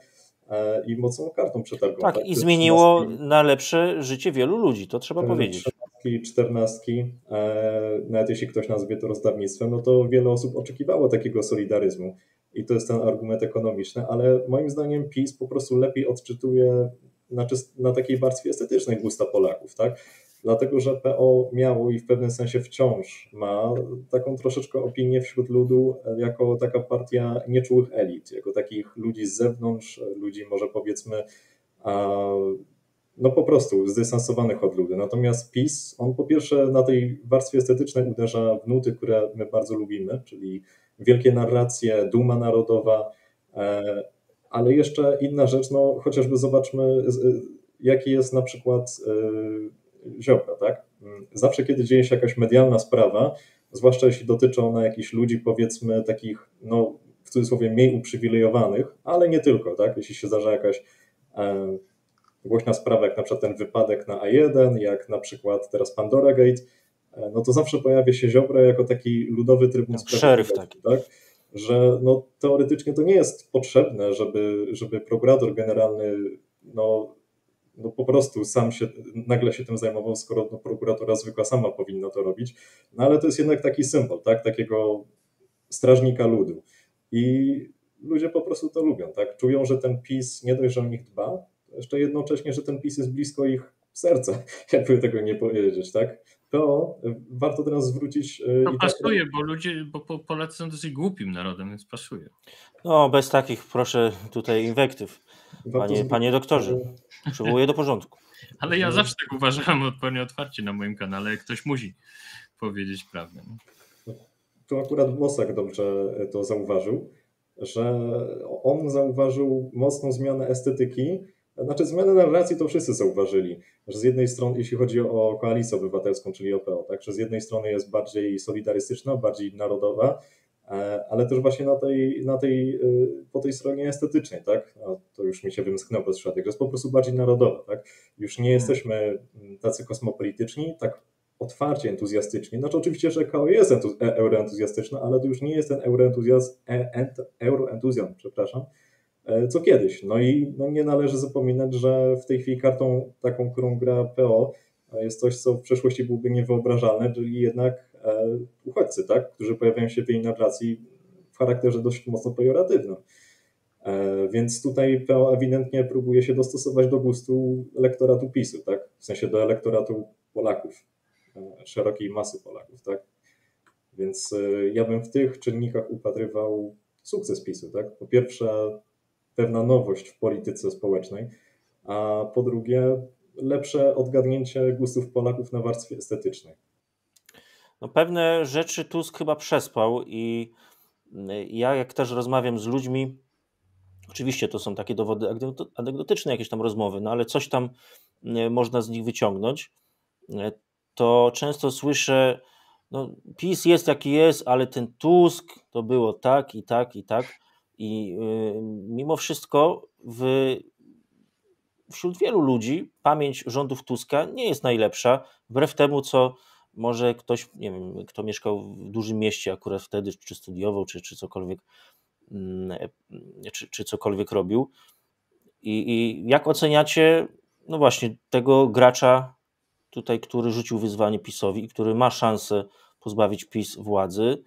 e, i mocną kartą przetargową. Tak, tak? i zmieniło na lepsze życie wielu ludzi, to trzeba powiedzieć. Trzynastki, czternastki, e, nawet jeśli ktoś nazwie to rozdawnictwem, no to wiele osób oczekiwało takiego solidaryzmu i to jest ten argument ekonomiczny, ale moim zdaniem PiS po prostu lepiej odczytuje na, na takiej warstwie estetycznej gusta Polaków, tak? Dlatego że PO miało i w pewnym sensie wciąż ma taką troszeczkę opinię wśród ludu jako taka partia nieczułych elit, jako takich ludzi z zewnątrz, ludzi może powiedzmy no po prostu zdystansowanych od ludu. Natomiast PiS, on po pierwsze na tej warstwie estetycznej uderza w nuty, które my bardzo lubimy, czyli wielkie narracje, duma narodowa, e, ale jeszcze inna rzecz, no chociażby zobaczmy, jaki jest na przykład Ziobro, tak? mm, zawsze kiedy dzieje się jakaś medialna sprawa, zwłaszcza jeśli dotyczy ona jakichś ludzi, powiedzmy, takich, no w cudzysłowie, mniej uprzywilejowanych, ale nie tylko, tak? Jeśli się zdarza jakaś e, głośna sprawa, jak na przykład ten wypadek na A1, jak na przykład teraz Pandora Gate, e, no to zawsze pojawia się Ziobro jako taki ludowy trybun sprawiedliwości, tak? Że no, teoretycznie to nie jest potrzebne, żeby, żeby prokurator generalny no, no po prostu sam się nagle się tym zajmował, skoro no, prokuratura zwykła sama powinna to robić. No ale to jest jednak taki symbol, tak? Takiego strażnika ludu. I ludzie po prostu to lubią, tak? Czują, że ten PiS nie dość, że o nich dba, jeszcze jednocześnie, że ten PiS jest blisko ich serca, jakby tego nie powiedzieć, tak? To warto teraz zwrócić. E, to pasuje, tak... bo ludzie, bo Polacy są dosyć głupim narodem, więc pasuje. No, bez takich proszę tutaj inwektyw. Panie, panie doktorze, przywołuję do porządku. Ale ja zawsze tak uważałem odpowiednio otwarcie na moim kanale, ktoś musi powiedzieć prawdę. Tu akurat Mosak dobrze to zauważył, że on zauważył mocną zmianę estetyki znaczy zmianę narracji to wszyscy zauważyli, że z jednej strony, jeśli chodzi o koalicję obywatelską, czyli OPO, tak, że z jednej strony jest bardziej solidarystyczna, bardziej narodowa, ale też właśnie na tej, na tej, e, po tej stronie estetycznej, tak? No, to już mi się wymsknęło bez przypadek, że jest po prostu bardziej narodowa, tak? Już nie jesteśmy mm, tacy kosmopolityczni, tak otwarcie entuzjastyczni. Znaczy oczywiście, że KO jest e, euroentuzjastyczna, ale to już nie jest ten euroentuzjazm, euroentuzjazm, przepraszam, E, co kiedyś. No i no nie należy zapominać, że w tej chwili kartą taką, którą gra PO e, jest coś, co w przeszłości byłoby niewyobrażalne, czyli jednak e, uchodźcy, tak, którzy pojawiają się w tej narracji w charakterze dość mocno pejoratywnym. Więc tutaj PO ewidentnie próbuje się dostosować do gustu elektoratu PiSu, tak? w sensie do elektoratu Polaków, szerokiej masy Polaków. Tak? Więc ja bym w tych czynnikach upatrywał sukces PiSu. Tak? Po pierwsze, pewna nowość w polityce społecznej, a po drugie lepsze odgadnięcie gustów Polaków na warstwie estetycznej. No pewne rzeczy Tusk chyba przespał i ja jak też rozmawiam z ludźmi, oczywiście to są takie dowody anegdotyczne, jakieś tam rozmowy, no ale coś tam e, można z nich wyciągnąć, e, to często słyszę, no PiS jest jaki jest, ale ten Tusk to było tak i tak i tak. I y, mimo wszystko w, wśród wielu ludzi pamięć rządów Tuska nie jest najlepsza, wbrew temu, co może ktoś, nie wiem, kto mieszkał w dużym mieście akurat wtedy, czy studiował, czy, czy cokolwiek, mm, czy, czy cokolwiek robił. I, I jak oceniacie, no właśnie, tego gracza tutaj, który rzucił wyzwanie PiSowi i który ma szansę pozbawić PiS władzy,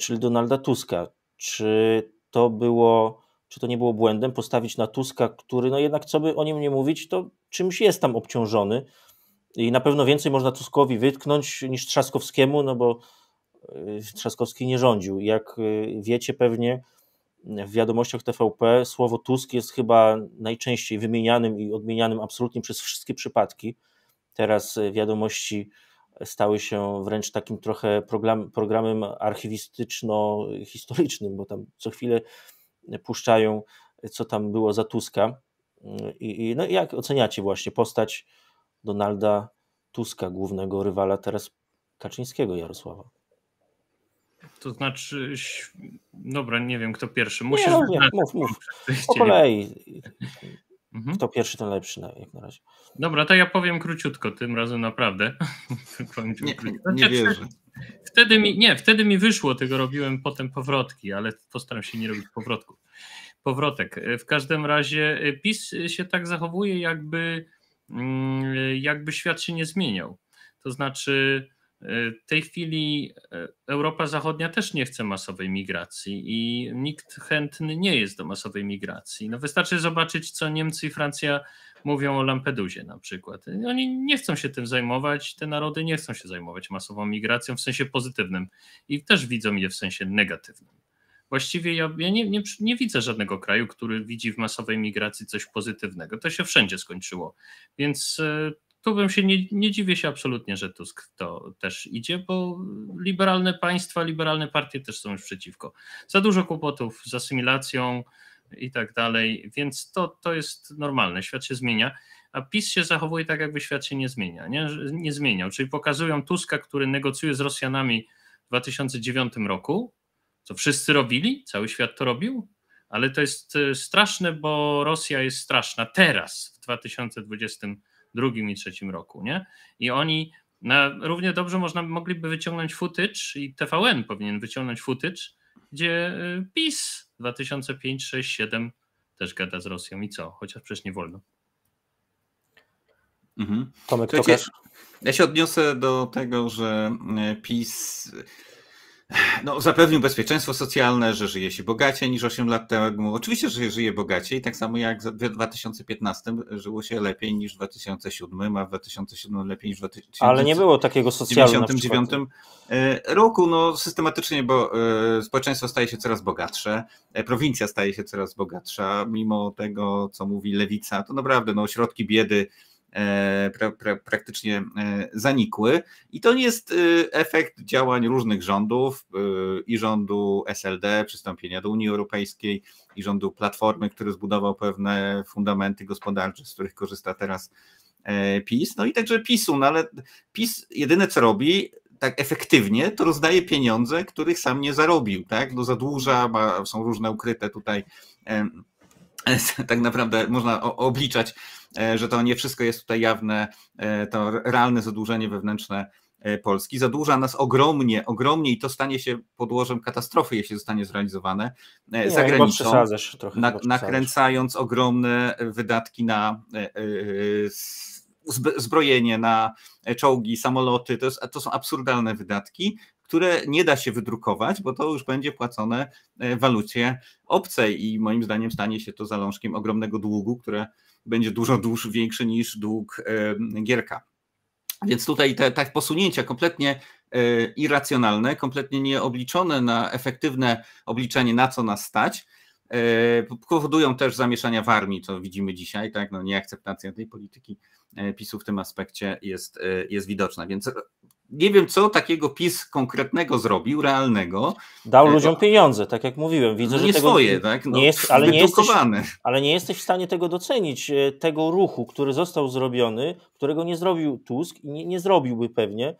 czyli Donalda Tuska. Czy to było, czy to nie było błędem postawić na Tuska, który no jednak co by o nim nie mówić, to czymś jest tam obciążony i na pewno więcej można Tuskowi wytknąć niż Trzaskowskiemu, no bo y, Trzaskowski nie rządził. Jak y, wiecie pewnie, w wiadomościach TVP słowo Tusk jest chyba najczęściej wymienianym i odmienianym absolutnie przez wszystkie przypadki. Teraz y, wiadomości stały się wręcz takim trochę program, programem archiwistyczno-historycznym, bo tam co chwilę puszczają, co tam było za Tuska. I, i no jak oceniacie właśnie postać Donalda Tuska, głównego rywala teraz Kaczyńskiego Jarosława? To znaczy, dobra, nie wiem kto pierwszy. Musisz nie, no, nie, mów, mów. Po kolei. Mhm. Kto pierwszy, ten lepszy, jak na razie. Dobra, to ja powiem króciutko, tym razem naprawdę. nie, nie wierzę. Wtedy mi, nie, wtedy mi wyszło, tego robiłem potem powrotki, ale postaram się nie robić powrotków. Powrotek. W każdym razie y, PiS się tak zachowuje, jakby, jakby świat się nie zmieniał. To znaczy, w tej chwili e, Europa Zachodnia też nie chce masowej migracji i nikt chętny nie jest do masowej migracji. No wystarczy zobaczyć, co Niemcy i Francja mówią o Lampedusie na przykład. Oni nie chcą się tym zajmować, te narody nie chcą się zajmować masową migracją w sensie pozytywnym i też widzą je w sensie negatywnym. Właściwie ja, ja nie, nie, nie, widzę żadnego kraju, który widzi w masowej migracji coś pozytywnego. To się wszędzie skończyło. Więc e, tu bym się nie, nie dziwię się absolutnie, że Tusk to też idzie, bo liberalne państwa, liberalne partie też są już przeciwko. Za dużo kłopotów z asymilacją, i tak dalej, więc to, to jest normalne, świat się zmienia, a PiS się zachowuje tak, jakby świat się nie zmienia, nie, nie zmieniał, czyli pokazują Tuska, który negocjuje z Rosjanami w 2009 roku, co wszyscy robili, cały świat to robił, ale to jest e, straszne, bo Rosja jest straszna teraz, w 2022 i 2023 roku, nie? I oni na, równie dobrze można, mogliby wyciągnąć footage i TVN powinien wyciągnąć footage, gdzie e, PiS 2005, 6, 7 też gada z Rosją i co? Chociaż przecież nie wolno. Mhm. Tomek, ja się odniosę do tego, że e, PiS no, zapewnił bezpieczeństwo socjalne, że żyje się bogaciej niż 8 lat temu. Oczywiście, że żyje bogaciej, tak samo jak w 2015 żyło się lepiej niż w 2007, a w 2007 lepiej niż w 2019. Ale nie było takiego socjalnego. W 1999 e, roku no, systematycznie, bo e, społeczeństwo staje się coraz bogatsze, e, prowincja staje się coraz bogatsza, mimo tego, co mówi lewica, to naprawdę no, środki biedy pra, pra, praktycznie e, zanikły. I to jest e, efekt działań różnych rządów i rządu SLD, przystąpienia do Unii Europejskiej, i rządu Platformy, który zbudował pewne fundamenty gospodarcze, z których korzysta teraz PiS. No i także PiSu, no ale PiS jedyne co robi, tak efektywnie, to rozdaje pieniądze, których sam nie zarobił, tak? No zadłuża, ma, są różne ukryte tutaj tak naprawdę można obliczać E, że to nie wszystko jest tutaj jawne, e, to realne zadłużenie wewnętrzne e, Polski. Zadłuża nas ogromnie, ogromnie i to stanie się podłożem katastrofy, jeśli zostanie zrealizowane nie, za granicą, trochę, na, nakręcając ogromne wydatki na zbrojenie, na czołgi, samoloty. To, jest, to są absurdalne wydatki, które nie da się wydrukować, bo to już będzie płacone w walucie obcej i moim zdaniem stanie się to zalążkiem ogromnego długu, które będzie dużo dłuższy, większy niż dług Gierka. Więc tutaj te, te posunięcia kompletnie e, irracjonalne, kompletnie nieobliczone na efektywne obliczenie, na co nas stać, e, powodują też zamieszania w armii, co widzimy dzisiaj, tak? No, nieakceptacja tej polityki e, PiSu w tym aspekcie jest, jest widoczna. Więc nie wiem, co takiego PiS konkretnego zrobił, realnego. Dał e, ludziom pieniądze, tak jak mówiłem. Widzę, no nie tego, swoje, tak? No, nie jest, ale, nie jesteś, ale nie jesteś w stanie tego docenić, e, tego ruchu, który został zrobiony, którego nie zrobił Tusk i nie, nie zrobiłby pewnie.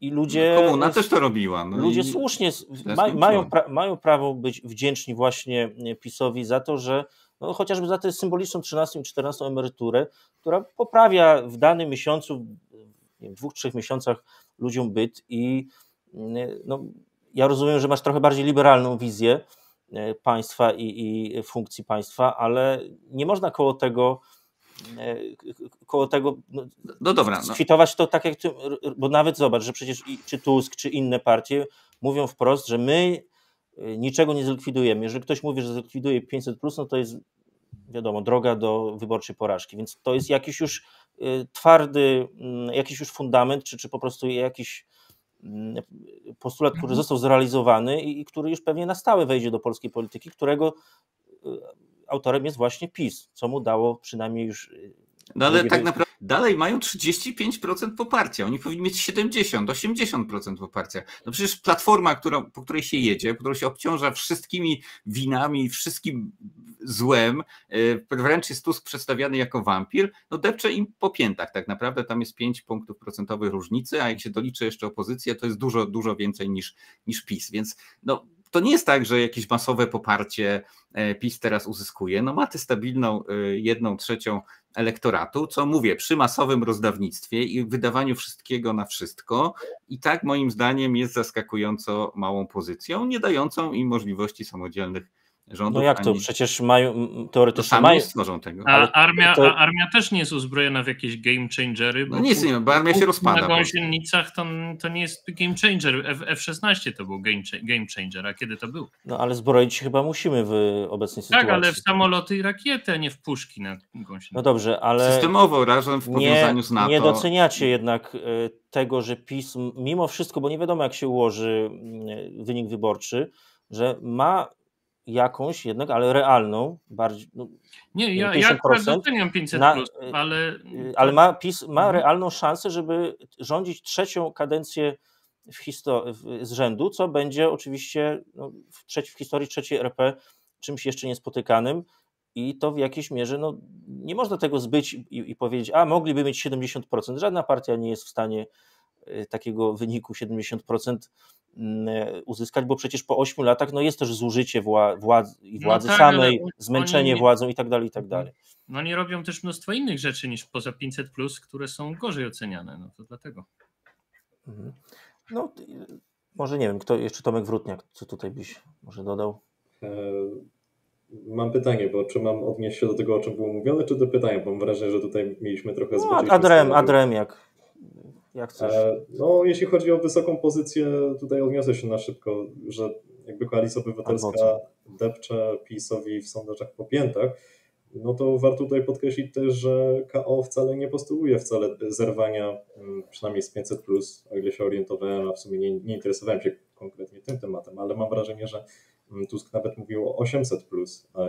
I ludzie. No, komuna też to robiła. No ludzie słusznie ma, mają, pra, mają prawo być wdzięczni właśnie e, PiSowi za to, że no, chociażby za tę symboliczną 13 i 14 emeryturę, która poprawia w danym miesiącu, wiem, dwóch, trzech miesiącach ludziom byt i no, ja rozumiem, że masz trochę bardziej liberalną wizję e, państwa i, i funkcji państwa, ale nie można koło tego e, koło tego no, no dobra, no. skwitować to tak jak ty, bo nawet zobacz, że przecież czy Tusk, czy inne partie mówią wprost, że my niczego nie zlikwidujemy. Jeżeli ktoś mówi, że zlikwiduje 500, no to jest wiadomo, droga do wyborczej porażki. Więc to jest jakiś już y, twardy, mm, jakiś już fundament, czy, czy po prostu jakiś mm, postulat, który mhm. został zrealizowany i, który już pewnie na stałe wejdzie do polskiej polityki, którego y, autorem jest właśnie PiS, co mu dało przynajmniej już y, no ale tak naprawdę dalej mają 35% poparcia. Oni powinni mieć 70, 80% poparcia. No przecież platforma, która, po której się jedzie, po której się obciąża wszystkimi winami, wszystkim złem, e, wręcz jest Tusk przedstawiany jako wampir, no depcze im po piętach tak naprawdę. Tam jest 5 punktów procentowych różnicy, a jak się doliczy jeszcze opozycję, to jest dużo, dużo więcej niż, niż PiS. Więc no, to nie jest tak, że jakieś masowe poparcie e, PiS teraz uzyskuje. No ma tę stabilną e, jedną trzecią elektoratu, co mówię, przy masowym rozdawnictwie i wydawaniu wszystkiego na wszystko. I tak moim zdaniem jest zaskakująco małą pozycją, nie dającą im możliwości samodzielnych rządów. No jak to? Ani... Przecież mają teoretycznie mają... stworzą tego. A armia, to... a armia też nie jest uzbrojona w jakieś game changery. No nic nie, bo armia się rozpada. Na gąsienicach to, to nie jest game changer. F, F-16 to był game, game changer, a kiedy to był? No ale zbroić się chyba musimy w obecnej sytuacji. Tak, ale w samoloty i rakiety, a nie w puszki na gąsienicach. No dobrze, ale... Systemowo razem w powiązaniu nie, z NATO. Nie doceniacie jednak e, tego, że PiS mimo wszystko, bo nie wiadomo jak się ułoży wynik wyborczy, że ma jakąś jednak, ale realną, bardziej. No, nie, ja, ja doceniam 500, na, plus, ale. Y, ale ma, PiS ma mhm. realną szansę, żeby rządzić trzecią kadencję w histor- z rzędu, co będzie oczywiście no, w, trzeci, w historii trzeciej RP czymś jeszcze niespotykanym i to w jakiejś mierze no, nie można tego zbyć i, i powiedzieć, a mogliby mieć 70%. Żadna partia nie jest w stanie y, takiego wyniku 70% mm, uzyskać, bo przecież po 8 latach no jest też zużycie wła, władzy, no władzy no tak, samej, zmęczenie władzą i tak dalej, i tak mhm. dalej. No oni robią też mnóstwo innych rzeczy niż poza 500, plus, które są gorzej oceniane. No to dlatego. Mhm. No, może nie wiem, kto jeszcze Tomek Wrutniak, co tutaj byś może dodał? E, mam pytanie, bo czy mam odnieść się do tego, o czym było mówione, czy do pytania? Bo mam wrażenie, że tutaj mieliśmy trochę no, Adrem, Adrem jak, jak chcesz. E, no, jeśli chodzi o wysoką pozycję, tutaj odniosę się na szybko, że jakby Koalicja Obywatelska depcze PiSowi w sondażach po piętach, no to warto tutaj podkreślić też, że KO wcale nie postuluje wcale zerwania mm, przynajmniej z 500, o ile się orientowałem, a w sumie nie, nie interesowałem się konkretnie tym tematem, ale mam wrażenie, że mm, Tusk nawet mówił o 800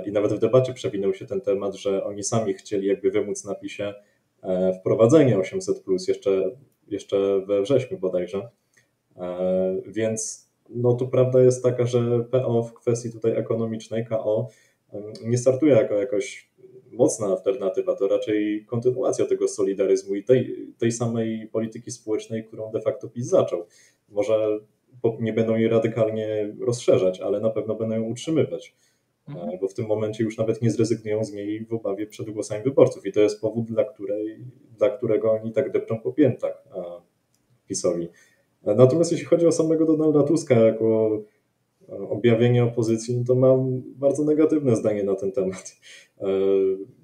i nawet w debacie przewinął się ten temat, że oni sami chcieli jakby wymóc napisie e, wprowadzenie 800 jeszcze, jeszcze we wrześniu bodajże. E, więc no tu prawda jest taka, że PO w kwestii tutaj ekonomicznej KO nie startuje jako jakoś mocna alternatywa, to raczej kontynuacja tego solidaryzmu i tej, tej samej polityki społecznej, którą de facto PiS zaczął. Może nie będą jej radykalnie rozszerzać, ale na pewno będą ją utrzymywać. Mhm. E, bo w tym momencie już nawet nie zrezygnują z niej w obawie przed głosami wyborców. I to jest powód, dla, której, dla którego oni tak depczą po piętach PiSowi. E, natomiast jeśli chodzi o samego Donalda Tuska jako objawienie opozycji, no to mam bardzo negatywne zdanie na ten temat. E,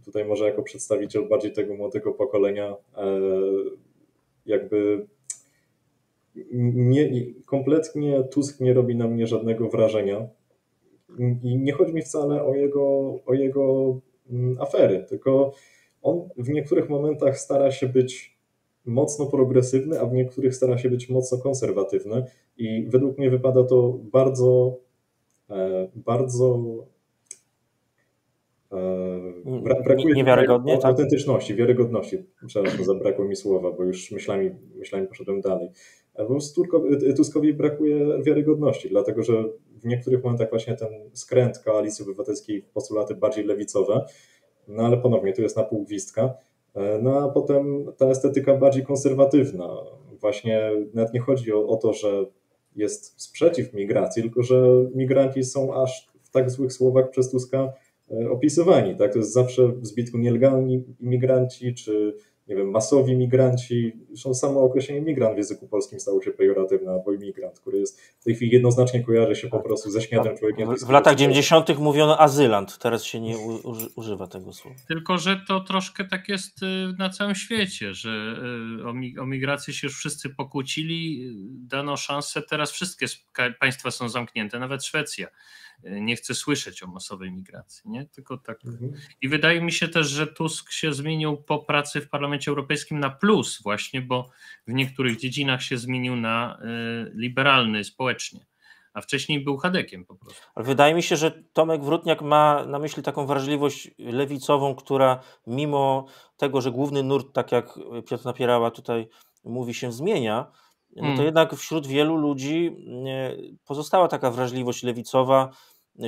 tutaj może jako przedstawiciel bardziej tego młodego pokolenia e, jakby nie, kompletnie Tusk nie robi na mnie żadnego wrażenia i nie chodzi mi wcale o jego, o jego mm, afery, tylko on w niektórych momentach stara się być mocno progresywny, a w niektórych stara się być mocno konserwatywny i według mnie wypada to bardzo, e, bardzo e, brakuje niewiarygodnie, tak? autentyczności, wiarygodności. Przepraszam, zabrakło mi słowa, bo już myślami, myślami poszedłem dalej. E, bo Tuskowi brakuje wiarygodności, dlatego że w niektórych momentach właśnie ten skręt koalicji obywatelskiej w postulaty bardziej lewicowe, no ale ponownie tu jest na pół gwizdka, E, no a potem ta estetyka bardziej konserwatywna. Właśnie nawet nie chodzi o, o to, że jest sprzeciw migracji, tylko że migranci są aż w tak złych słowach przez Tuska e, opisywani. Tak? To jest zawsze w zbitku nielegalni imigranci, czy nie wiem, masowi migranci. Zresztą samo określenie migrant w języku polskim stało się pejoratywne, albo imigrant, który jest w tej chwili jednoznacznie kojarzy się po prostu ze śmiatem człowiekiem. W, w latach 90. mówiono azylant, teraz się nie u, używa tego słowa. Tylko, że to troszkę tak jest y, na całym świecie, że y, o, o migrację się już wszyscy pokłócili, dano szansę, teraz wszystkie państwa są zamknięte, nawet Szwecja nie chce słyszeć o masowej migracji, nie? Tylko tak. Mhm. I wydaje mi się też, że Tusk się zmienił po pracy w Parlamencie Europejskim na plus właśnie, bo w niektórych dziedzinach się zmienił na y, liberalny społecznie a wcześniej był chadekiem po prostu. Ale wydaje mi się, że Tomek Wrutniak ma na myśli taką wrażliwość lewicową, która mimo tego, że główny nurt, tak jak Piotr Napierała tutaj mówi, się zmienia, no to hmm. jednak wśród wielu ludzi pozostała taka wrażliwość lewicowa,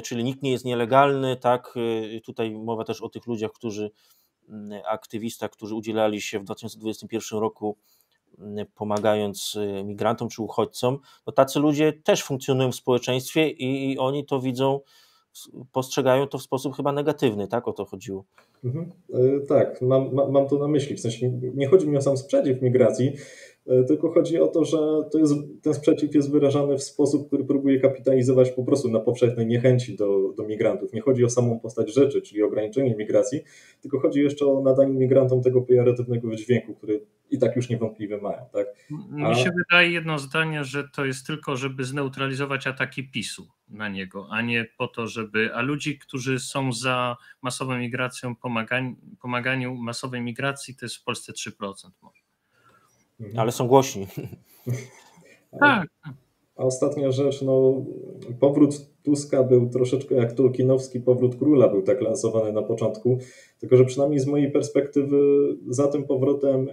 czyli nikt nie jest nielegalny, tak, y, tutaj mowa też o tych ludziach, którzy, mm, aktywistach, którzy udzielali się w 2021 roku mm, pomagając y, migrantom czy uchodźcom, no tacy ludzie też funkcjonują w społeczeństwie i, i oni to widzą, postrzegają to w sposób chyba negatywny, tak o to chodziło. Mhm. E, tak, mam, mam to na myśli, w sensie nie chodzi mi o sam sprzeciw migracji, E, tylko chodzi o to, że to jest, ten sprzeciw jest wyrażany w sposób, który próbuje kapitalizować po prostu na powszechnej niechęci do, do migrantów. Nie chodzi o samą postać rzeczy, czyli ograniczenie migracji, tylko chodzi jeszcze o nadanie migrantom tego pejoratywnego wydźwięku, który i tak już niewątpliwie mają. Tak? A... Mi się wydaje jedno zdanie, że to jest tylko, żeby zneutralizować ataki PiSu na niego, a nie po to, żeby. A ludzi, którzy są za masową migracją, pomaganiu, pomaganiu masowej migracji, to jest w Polsce 3% może. Mhm. Ale są głośni. Tak. A ostatnia rzecz, no, powrót Tuska był troszeczkę jak Tolkienowski powrót króla, był tak lansowany na początku, tylko że przynajmniej z mojej perspektywy za tym powrotem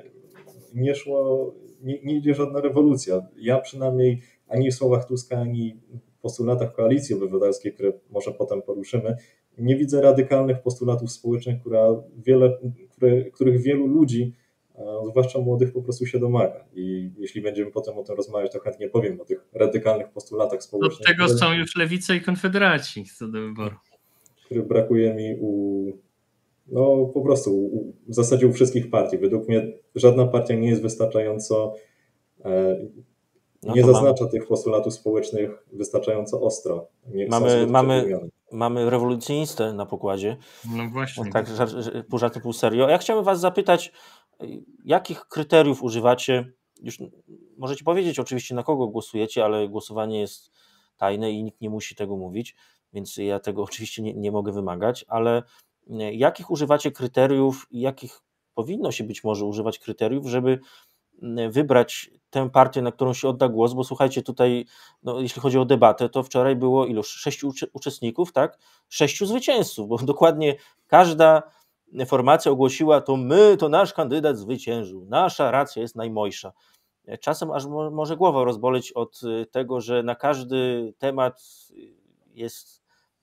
nie szło, nie, nie idzie żadna rewolucja. Ja przynajmniej ani w słowach Tuska, ani w postulatach koalicji obywatelskiej, które może potem poruszymy, nie widzę radykalnych postulatów społecznych, która wiele, które, których wielu ludzi, zwłaszcza młodych, po prostu się domaga. I jeśli będziemy potem o tym rozmawiać, to chętnie powiem o tych radykalnych postulatach społecznych. Od tego które, są już lewice i konfederaci co do wyboru. Który brakuje mi u, no po prostu u, w zasadzie u wszystkich partii. Według mnie żadna partia nie jest wystarczająco e, no nie zaznacza mamy. tych postulatów społecznych wystarczająco ostro. Nie mamy, mamy, mamy rewolucjonistę na pokładzie. No właśnie. Tak, pół żartem, pół serio. Ja chciałbym Was zapytać, jakich kryteriów używacie? Już możecie powiedzieć oczywiście, na kogo głosujecie, ale głosowanie jest tajne i nikt nie musi tego mówić, więc ja tego oczywiście nie, nie mogę wymagać, ale jakich używacie kryteriów i jakich powinno się być może używać kryteriów, żeby wybrać tę partię, na którą się odda głos, bo słuchajcie, tutaj, no, jeśli chodzi o debatę, to wczoraj było ilość sześciu uczestników, tak? Sześciu zwycięzców, bo dokładnie każda formacja ogłosiła, to my, to nasz kandydat zwyciężył, nasza racja jest najmojsza. Czasem aż może głowa rozboleć od y, tego, że na każdy temat jest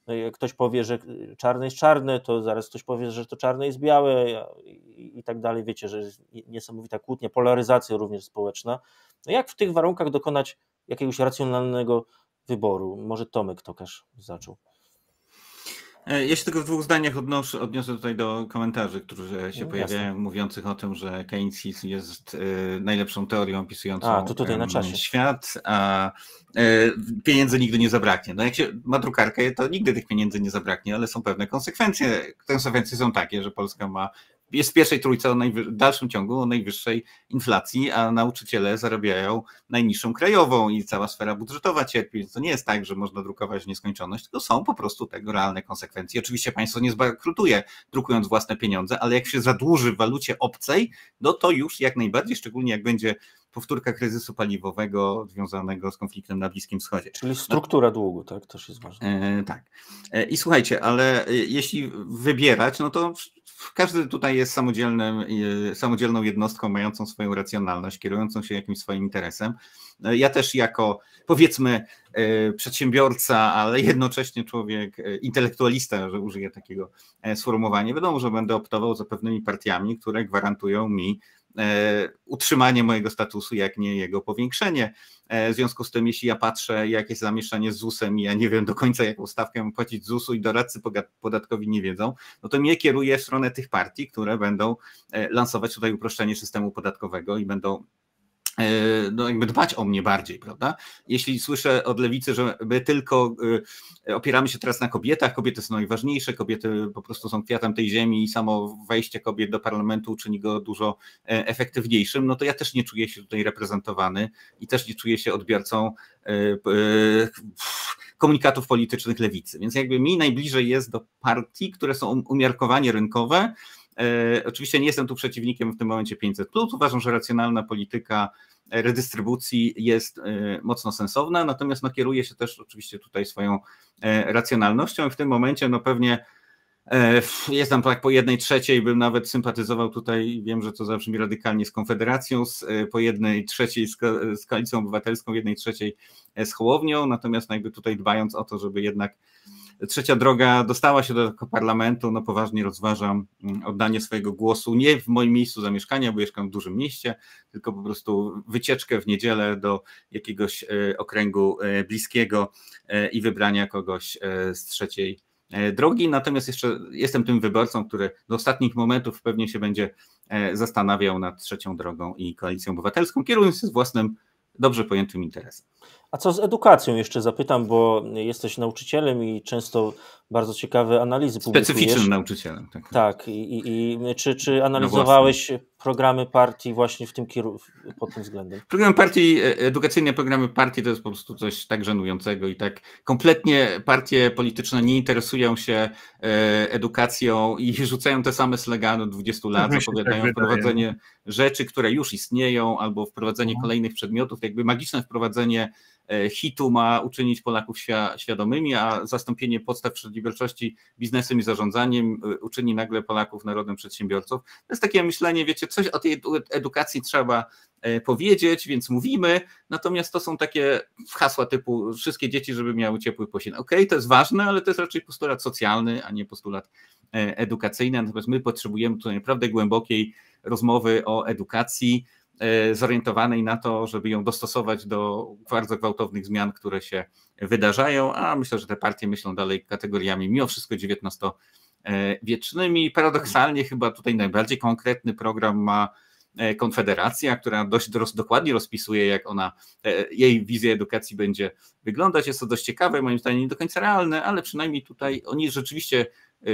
no jak ktoś powie, że czarne jest czarne, to zaraz ktoś powie, że to czarne jest białe i, i tak dalej. Wiecie, że jest niesamowita kłótnia, polaryzacja również społeczna. No jak w tych warunkach dokonać jakiegoś racjonalnego wyboru? Może Tomek Tokarz zaczął. E, ja się tylko w dwóch zdaniach odnoszę, odniosę tutaj do komentarzy, które się no, pojawiają, jasne. mówiących o tym, że Keynesizm jest y, najlepszą teorią opisującą a, to tutaj na czasie. świat, a y, pieniędzy nigdy nie zabraknie. No jak się ma drukarkę, to nigdy tych pieniędzy nie zabraknie, ale są pewne konsekwencje. Konsekwencje są takie, że Polska ma jest w pierwszej trójce w dalszym ciągu o najwyższej inflacji, a nauczyciele zarabiają najniższą krajową i cała sfera budżetowa cierpi. Więc to nie jest tak, że można drukować w nieskończoność, tylko są po prostu tego realne konsekwencje. Oczywiście państwo nie zbankrutuje drukując własne pieniądze, ale jak się zadłuży w walucie obcej, no to już jak najbardziej, szczególnie jak będzie powtórka kryzysu paliwowego związanego z konfliktem na Bliskim Wschodzie. Czyli struktura długu, tak, też jest ważna. E, tak. E, I słuchajcie, ale e, jeśli wybierać, no to każdy tutaj jest samodzielnym, samodzielną jednostką mającą swoją racjonalność, kierującą się jakimś swoim interesem. No, ja też jako powiedzmy przedsiębiorca, ale jednocześnie człowiek intelektualista, że użyję takiego sformułowania, wiadomo, że będę optował za pewnymi partiami, które gwarantują mi E, utrzymanie mojego statusu, jak nie jego powiększenie. E, w związku z tym, jeśli ja patrzę, jakie jest zamieszanie z ZUS-em i ja nie wiem do końca, jaką stawkę mam płacić ZUS-u i doradcy podatkowi nie wiedzą, no to mnie kieruje w stronę tych partii, które będą e, lansować tutaj uproszczenie systemu podatkowego i będą E, no jakby dbać o mnie bardziej, prawda? Jeśli słyszę od lewicy, że my tylko e, opieramy się teraz na kobietach, kobiety są najważniejsze, kobiety po prostu są kwiatem tej ziemi i samo wejście kobiet do parlamentu czyni go dużo e, efektywniejszym, no to ja też nie czuję się tutaj reprezentowany i też nie czuję się odbiorcą komunikatów politycznych lewicy. Więc jakby mi najbliżej jest do partii, które są umiarkowanie rynkowe, E, oczywiście nie jestem tu przeciwnikiem w tym momencie 500. Uważam, że racjonalna polityka redystrybucji jest e, mocno sensowna, natomiast no, kieruje się też oczywiście tutaj swoją e, racjonalnością i w tym momencie no pewnie Jestem tak po jednej trzeciej, bym nawet sympatyzował tutaj, wiem, że to zabrzmi radykalnie z Konfederacją, z, po jednej trzeciej z, z Koalicją Obywatelską, jednej trzeciej z Hołownią, natomiast no jakby tutaj dbając o to, żeby jednak trzecia droga dostała się do parlamentu, no poważnie rozważam mm, oddanie swojego głosu nie w moim miejscu zamieszkania, bo mieszkam w dużym mieście, tylko po prostu wycieczkę w niedzielę do jakiegoś e, okręgu e, bliskiego e, i wybrania kogoś z trzeciej drogi. Natomiast jeszcze jestem tym wyborcą, który do ostatnich momentów pewnie się będzie zastanawiał nad trzecią drogą i koalicją obywatelską, kierując się z własnym dobrze pojętym interesem. A co z edukacją jeszcze zapytam, bo jesteś nauczycielem i często bardzo ciekawe analizy publikujesz. Specyficznym nauczycielem. Tak, tak. I, i, i czy, czy analizowałeś no programy partii właśnie w tym kierunku, pod tym względem? Programy partii, e, edukacyjne programy partii to jest po prostu coś tak żenującego i tak kompletnie partie polityczne nie interesują się e, edukacją i rzucają te same slogany od 20 lat, no opowiadają tak wprowadzenie rzeczy, które już istnieją albo wprowadzenie no. kolejnych przedmiotów, jakby magiczne wprowadzenie hitu ma uczynić Polaków świadomymi, a zastąpienie podstaw przedsiębiorczości biznesem i zarządzaniem uczyni nagle Polaków narodem przedsiębiorców. To jest takie myślenie, wiecie, coś o tej edukacji trzeba powiedzieć, więc mówimy, natomiast to są takie hasła typu wszystkie dzieci, żeby miały ciepły posiłek. Okej, okay, to jest ważne, ale to jest raczej postulat socjalny, a nie postulat edukacyjny, natomiast my potrzebujemy tutaj naprawdę głębokiej rozmowy o edukacji, e, zorientowanej na to, żeby ją dostosować do bardzo gwałtownych zmian, które się wydarzają, a myślę, że te partie myślą dalej kategoriami mimo wszystko XIX-wiecznymi. Paradoksalnie chyba tutaj najbardziej konkretny program ma e, Konfederacja, która dość dokładnie rozpisuje, jak ona, e, jej wizja edukacji będzie wyglądać. Jest to dość ciekawe, moim zdaniem nie do końca realne, ale przynajmniej tutaj oni rzeczywiście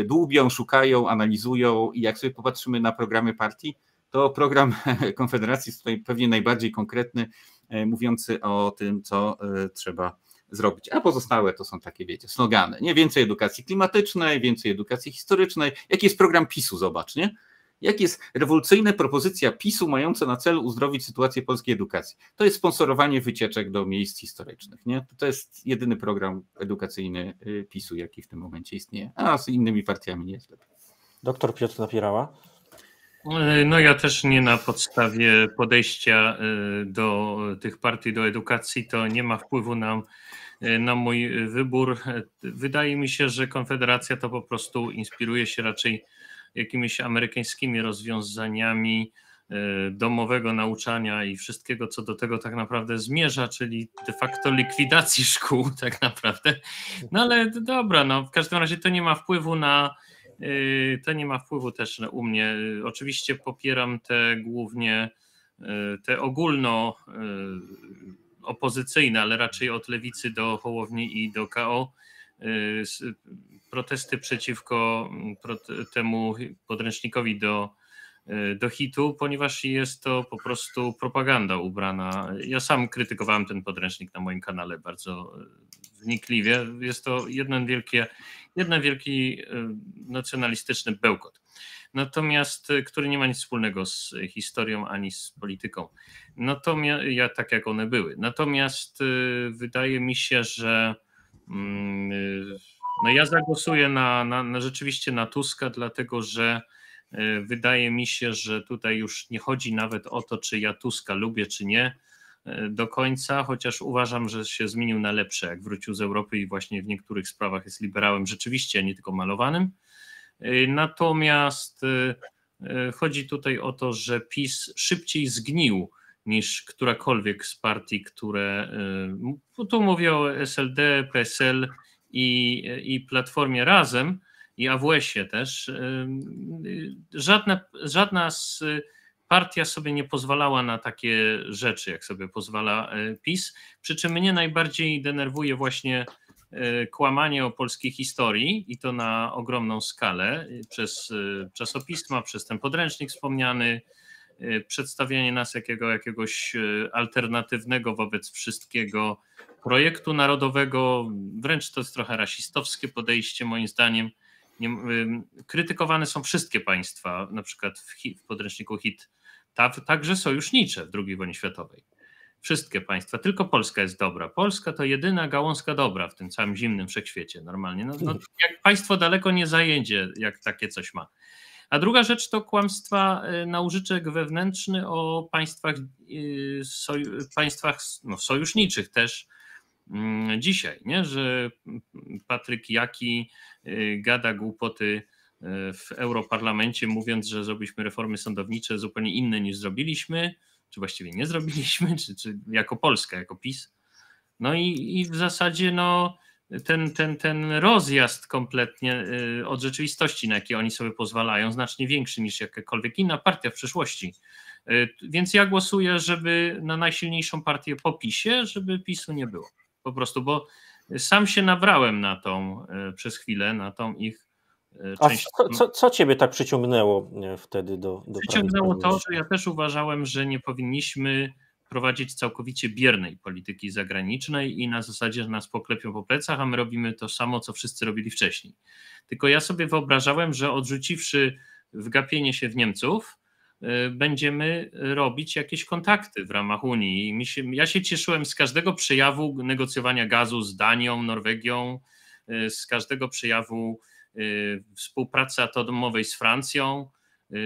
dłubią, szukają, analizują i jak sobie popatrzymy na programy partii, to program Konfederacji jest tutaj pewnie najbardziej konkretny, e, mówiący o tym, co e, trzeba zrobić. A pozostałe to są takie, wiecie, slogany. Nie więcej edukacji klimatycznej, więcej edukacji historycznej. Jaki jest program PiSu, zobacz, nie? Jak jest rewolucyjna propozycja PiSu mająca na celu uzdrowić sytuację polskiej edukacji? To jest sponsorowanie wycieczek do miejsc historycznych. Nie? To jest jedyny program edukacyjny y, PiSu, jaki w tym momencie istnieje. A z innymi partiami nie jest lepiej. Doktor Piotr Napierała. No ja też nie na podstawie podejścia y, do tych partii, do edukacji, to nie ma wpływu na, y, na mój wybór. Wydaje mi się, że Konfederacja to po prostu inspiruje się raczej jakimiś amerykańskimi rozwiązaniami e, domowego nauczania i wszystkiego, co do tego tak naprawdę zmierza, czyli de facto likwidacji szkół, tak naprawdę. No ale dobra, no w każdym razie to nie ma wpływu na. E, to nie ma wpływu też u mnie. Oczywiście popieram te głównie e, te ogólno opozycyjne, ale raczej od lewicy do Hołowni i do KO protesty przeciwko mm, temu podręcznznikowi do, do hitu, ponieważ jest to po prostu propaganda ubrana. Ja sam krytykowałem ten podręcznik na moim kanale bardzo wnikliwie. Jest to jeden wielki, jeden wielki e, nacjonalistyczny bełkot. Natomiast, który nie ma nic wspólnego z historią ani z polityką. Natomiast, ja, tak jak one były. Natomiast wydaje mi się, że mm, no ja zagłosuję na, na, na rzeczywiście na Tuska, dlatego że wydaje mi się, że tutaj już nie chodzi nawet o to, czy ja Tuska lubię, czy nie do końca, chociaż uważam, że się zmienił na lepsze, jak wrócił z Europy i właśnie w niektórych sprawach jest liberałem rzeczywiście, nie tylko malowanym. E, natomiast chodzi tutaj o to, że PiS szybciej zgnił niż którakolwiek z partii, które, tu mówię o SLD, PSL i, i Platformie Razem i AWS-ie też, żadna, żadna z partia sobie nie pozwalała na takie rzeczy, jak sobie pozwala e, PiS. Przy czym mnie najbardziej denerwuje właśnie e, kłamanie o polskiej historii i to na ogromną skalę przez e, czasopisma, przez ten podręcznik wspomniany, przedstawianie nas jakiego, jakiegoś alternatywnego wobec wszystkiego projektu narodowego, wręcz to jest trochę rasistowskie podejście moim zdaniem. Nie, krytykowane są wszystkie państwa, na przykład w podręczniku HIT, ta, także sojusznicze w II wojnie światowej. Wszystkie państwa, tylko Polska jest dobra. Polska to jedyna gałązka dobra w tym całym zimnym wszechświecie normalnie. No, no, jak państwo daleko nie zajedzie, jak takie coś ma. A druga rzecz to kłamstwa y, na użyczek wewnętrzny o państwach, y, państwach no, sojuszniczych też, Mm, dzisiaj, nie? że Patryk Jaki y, gada głupoty w Europarlamencie, mówiąc, że zrobiliśmy reformy sądownicze zupełnie inne niż zrobiliśmy, czy właściwie nie zrobiliśmy, czy, czy jako Polska, jako PiS. No i, i w zasadzie no, ten, ten, ten rozjazd kompletnie y, od rzeczywistości, na jakie oni sobie pozwalają, znacznie większy niż jakakolwiek inna partia w przyszłości. Więc ja głosuję, żeby na najsilniejszą partię po PiSie, żeby PiSu nie było po prostu, bo sam się nabrałem na tą e, przez chwilę, na tą ich e, część. A co, co, co ciebie tak przyciągnęło e, wtedy do, do Przyciągnęło to, że ja też uważałem, że nie powinniśmy prowadzić całkowicie biernej polityki zagranicznej i na zasadzie, że nas poklepią po plecach, a my robimy to samo, co wszyscy robili wcześniej. Tylko ja sobie wyobrażałem, że odrzuciwszy wgapienie się w Niemców, będziemy robić jakieś kontakty w ramach Unii. Się, ja się cieszyłem z każdego przejawu negocjowania gazu z Danią, Norwegią, z każdego przejawu współpracy atomowej z Francją,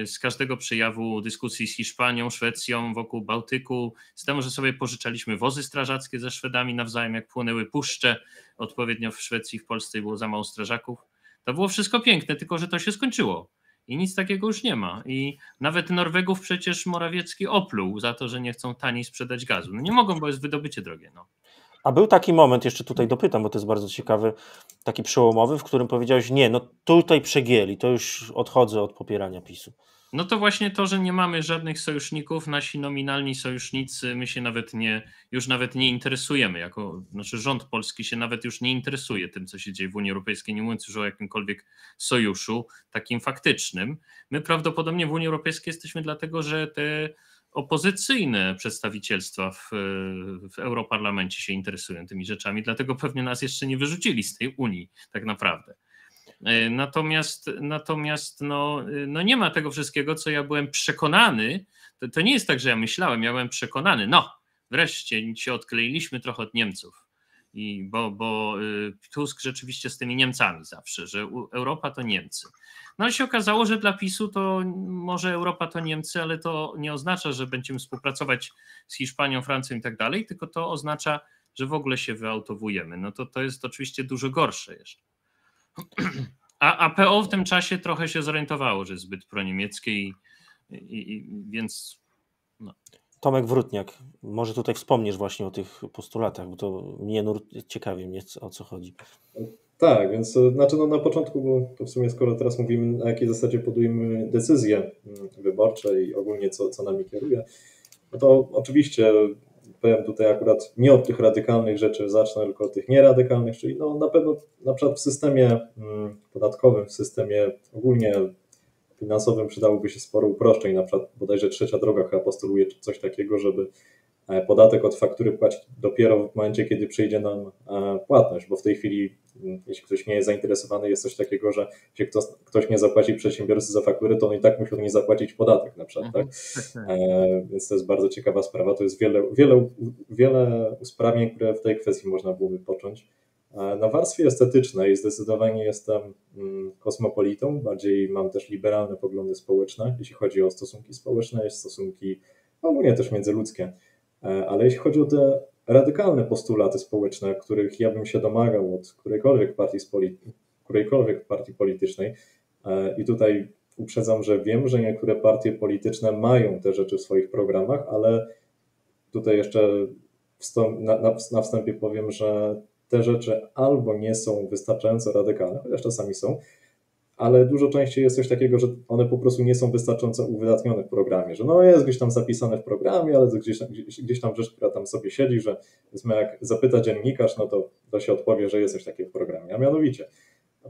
z każdego przejawu dyskusji z Hiszpanią, Szwecją wokół Bałtyku, z tego, że sobie pożyczaliśmy wozy strażackie ze Szwedami nawzajem, jak płynęły puszcze, odpowiednio w Szwecji, w Polsce było za mało strażaków. To było wszystko piękne, tylko że to się skończyło. I nic takiego już nie ma. I nawet Norwegów przecież Morawiecki opluł za to, że nie chcą taniej sprzedać gazu. No nie mogą, bo jest wydobycie drogie. No. A był taki moment, jeszcze tutaj dopytam, bo to jest bardzo ciekawy, taki przełomowy, w którym powiedziałeś, nie, no tutaj przegięli, to już odchodzę od popierania PiSu. No to właśnie to, że nie mamy żadnych sojuszników, nasi nominalni sojusznicy, my się nawet nie, już nawet nie interesujemy, jako, znaczy rząd polski się nawet już nie interesuje tym, co się dzieje w Unii Europejskiej, nie mówiąc już o jakimkolwiek sojuszu takim faktycznym. My prawdopodobnie w Unii Europejskiej jesteśmy dlatego, że te opozycyjne przedstawicielstwa w, w Europarlamencie się interesują tymi rzeczami, dlatego pewnie nas jeszcze nie wyrzucili z tej Unii tak naprawdę. E, natomiast, natomiast no, no nie ma tego wszystkiego, co ja byłem przekonany. To, to nie jest tak, że ja myślałem, ja byłem przekonany, no wreszcie się odkleiliśmy trochę od Niemców. I bo, bo y, Tusk rzeczywiście z tymi Niemcami zawsze, że Europa to Niemcy. No ale się okazało, że dla PiSu to może Europa to Niemcy, ale to nie oznacza, że będziemy współpracować z Hiszpanią, Francją i tak dalej, tylko to oznacza, że w ogóle się wyautowujemy. No to to jest oczywiście dużo gorsze jeszcze. A, a PO w tym czasie trochę się zorientowało, że jest zbyt proniemieckie i, i, i więc no. Tomek Wrutniak, może tutaj wspomnisz właśnie o tych postulatach, bo to mnie nur ciekawi mnie o co chodzi. Tak, więc e, znaczy no na początku, bo to w sumie skoro teraz mówimy, na jakiej zasadzie podujemy decyzje mm, wyborcze i ogólnie co, co nami kieruje, no to oczywiście powiem tutaj akurat nie od tych radykalnych rzeczy zacznę, tylko od tych nieradykalnych, czyli no na pewno na przykład w systemie mm, podatkowym, w systemie ogólnie finansowym przydałoby się sporo uproszczeń, na przykład bodajże trzecia droga chyba postuluje coś takiego, żeby e, podatek od faktury płacić dopiero w momencie, kiedy przyjdzie nam e, płatność, bo w tej chwili, mm, jeśli ktoś nie jest zainteresowany, jest coś takiego, że jeśli ktoś, ktoś nie zapłaci przedsiębiorcy za faktury, to on i tak musi nie zapłacić podatek na przykład, tak? Mhm. E, więc to jest bardzo ciekawa sprawa, to jest wiele, wiele, wiele usprawnień, które w tej kwestii można byłoby począć. Na warstwie estetycznej zdecydowanie jestem mm, kosmopolitą, bardziej mam też liberalne poglądy społeczne, jeśli chodzi o stosunki społeczne, stosunki ogólnie też międzyludzkie, e, ale jeśli chodzi o te radykalne postulaty społeczne, których ja bym się domagał od którejkolwiek partii, którejkolwiek partii politycznej e, i tutaj uprzedzam, że wiem, że niektóre partie polityczne mają te rzeczy w swoich programach, ale tutaj jeszcze na, na wstępie powiem, że te rzeczy albo nie są wystarczająco radykalne, chociaż czasami są, ale dużo częściej jest coś takiego, że one po prostu nie są wystarczająco uwydatnione w programie, że no jest gdzieś tam zapisane w programie, ale gdzieś tam, gdzieś, gdzieś tam rzecz, która tam sobie siedzi, że jak zapyta dziennikarz, no to, to się odpowie, że jest coś takiego w programie. A mianowicie,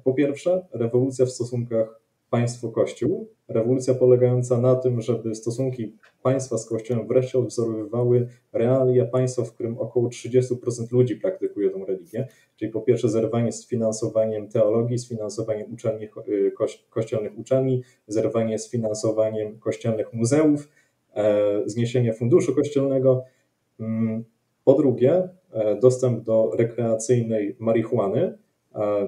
po pierwsze, rewolucja w stosunkach państwo-kościół, rewolucja polegająca na tym, żeby stosunki państwa z kościołem wreszcie odwzorowywały realia państwa, w którym około 30% ludzi praktykuje tą religię, czyli po pierwsze zerwanie z finansowaniem teologii, z finansowaniem uczelni, y, kościelnych uczelni, zerwanie z finansowaniem kościelnych muzeów, e, zniesienie funduszu kościelnego. Mm, po drugie, e, dostęp do rekreacyjnej marihuany,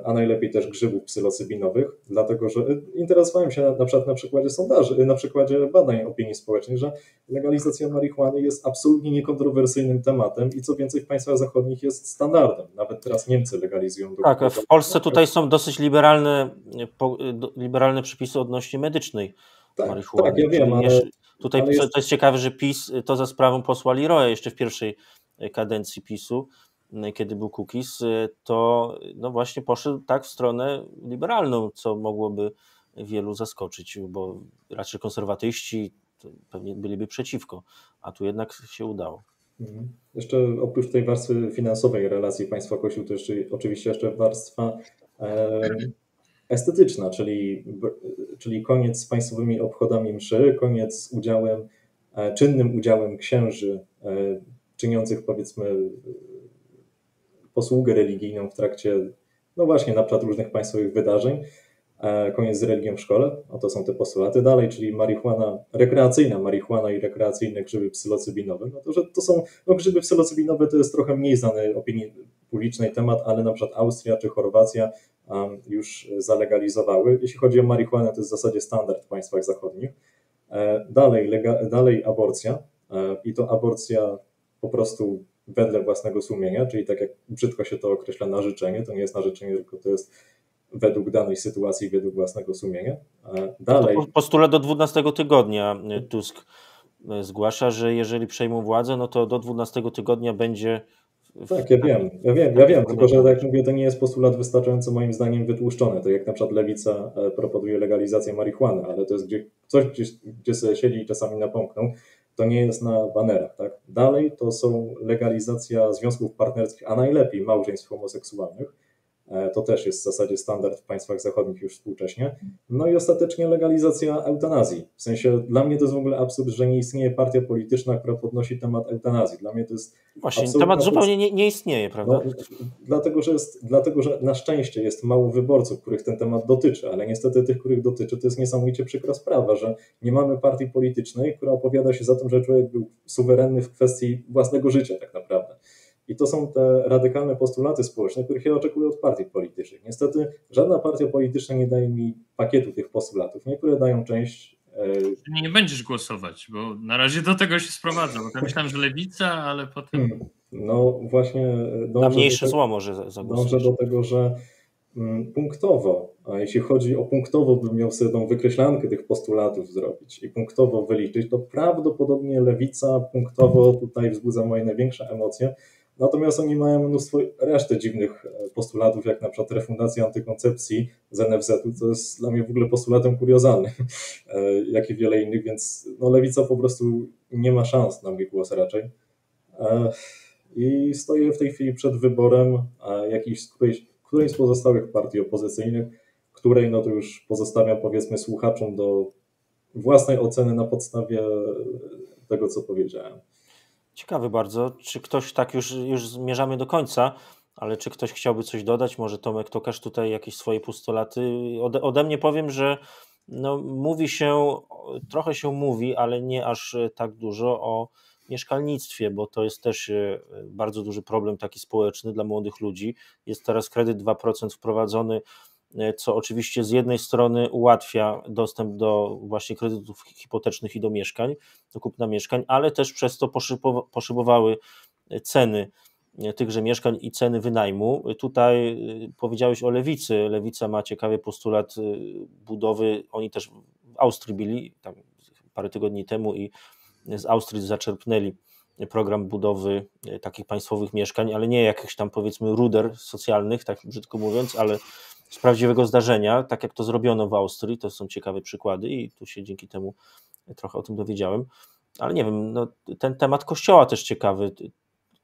a najlepiej też grzybów psylocybinowych, dlatego że interesowałem się na, na przykład na przykładzie sondaży, na przykładzie badań opinii społecznej, że legalizacja marihuany jest absolutnie niekontrowersyjnym tematem i co więcej w państwach zachodnich jest standardem. Nawet teraz Niemcy legalizują. Tak, w Polsce tutaj są dosyć liberalne, liberalne przepisy odnośnie medycznej tak, marihuany. Tak, ja wiem, ale, Tutaj ale jest... to jest ciekawe, że PiS to za sprawą posła Leroya jeszcze w pierwszej kadencji PiSu kiedy był cookies, y, to no właśnie poszedł tak w stronę liberalną, co mogłoby wielu zaskoczyć, bo raczej konserwatyści pewnie byliby przeciwko, a tu jednak się udało. Mhm. Jeszcze oprócz tej warstwy finansowej relacji państwa-kościół, to jeszcze oczywiście jeszcze warstwa estetyczna, czyli, czyli koniec z państwowymi obchodami mszy, koniec z udziałem, e, czynnym udziałem księży e, czyniących powiedzmy posługę religijną w trakcie, no właśnie, na przykład różnych państwowych wydarzeń. E, koniec z religią w szkole, no to są te postulaty dalej, czyli marihuana rekreacyjna, marihuana i rekreacyjne grzyby psylocybinowe, no to, że to są, no grzyby psylocybinowe to jest trochę mniej znany opinii publicznej temat, ale na przykład Austria czy Chorwacja um, już zalegalizowały. Jeśli chodzi o marihuanę, to jest w zasadzie standard w państwach zachodnich. E, dalej, lega, dalej aborcja e, i to aborcja po prostu wedle własnego sumienia, czyli tak jak brzydko się to określa na życzenie, to nie jest na życzenie, tylko to jest według danej sytuacji, według własnego sumienia. Dalej. To postulat do 12 tygodnia y, Tusk y, zgłasza, że jeżeli przejmą władzę, no to do 12 tygodnia będzie. Tak, ja wiem, ja wiem, ja wiem, tylko że tak jak mówię, to nie jest postulat wystarczająco moim zdaniem wytłuszczony. To jak na przykład lewica e, proponuje legalizację marihuany, ale to jest gdzie, coś, gdzie, gdzie sobie siedzi i czasami napomkną, to nie jest na banerach. Tak? Dalej to są legalizacja związków partnerskich, a najlepiej małżeństw homoseksualnych to też jest w zasadzie standard w państwach zachodnich już współcześnie. No i ostatecznie legalizacja eutanazji. W sensie dla mnie to jest w ogóle absurd, że nie istnieje partia polityczna, która podnosi temat eutanazji. Dla mnie to jest. Właśnie, temat zupełnie nie, nie istnieje, prawda? No, dlatego, że jest, dlatego, że na szczęście jest mało wyborców, których ten temat dotyczy, ale niestety tych, których dotyczy, to jest niesamowicie przykra sprawa, że nie mamy partii politycznej, która opowiada się za tym, że człowiek był suwerenny w kwestii własnego życia, tak naprawdę. I to są te radykalne postulaty społeczne, których ja oczekuję od partii politycznych. Niestety żadna partia polityczna nie daje mi pakietu tych postulatów. Niektóre dają część. E, nie, nie będziesz głosować, bo na razie do tego się sprowadza. Bo ja myślałem, że lewica, ale potem. Hmm. No właśnie. Na mniejsze zło może zagłosować. Dążę do tego, że mm, punktowo, a jeśli chodzi o punktowo, bym miał sobie tą wykreślankę tych postulatów zrobić i punktowo wyliczyć, to prawdopodobnie lewica punktowo tutaj wzbudza moje największe emocje, Natomiast oni mają mnóstwo reszty dziwnych e, postulatów, jak na przykład refundacja antykoncepcji z NFZ-u, co jest dla mnie w ogóle postulatem kuriozalnym, e, jak i wiele innych, więc no, lewica po prostu nie ma szans na mój głos raczej. E, I stoję w tej chwili przed wyborem jakiejś, którejś, której z pozostałych partii opozycyjnych, której no to już pozostawiam powiedzmy słuchaczom do własnej oceny na podstawie tego, co powiedziałem. Ciekawy bardzo. Czy ktoś tak już, już zmierzamy do końca, ale czy ktoś chciałby coś dodać? Może Tomek Tokarz tutaj jakieś swoje postulaty? Ode, ode mnie powiem, że no, mówi się, trochę się mówi, ale nie aż tak dużo o mieszkalnictwie, bo to jest też e, bardzo duży problem taki społeczny dla młodych ludzi. Jest teraz kredyt 2% wprowadzony E, co oczywiście z jednej strony ułatwia dostęp do właśnie kredytów hipotecznych i do mieszkań, do kupna mieszkań, ale też przez to poszybowały ceny e, tychże mieszkań i ceny wynajmu. Tutaj e, powiedziałeś o lewicy. Lewica ma ciekawy postulat budowy. Oni też w Austrii byli tam parę tygodni temu i z Austrii zaczerpnęli program budowy takich państwowych mieszkań, ale nie jakichś tam powiedzmy ruder socjalnych, tak brzydko mówiąc, ale z prawdziwego zdarzenia, tak jak to zrobiono w Austrii, to są ciekawe przykłady i tu się dzięki temu trochę o tym dowiedziałem. Ale nie wiem, no, ten temat kościoła też ciekawy.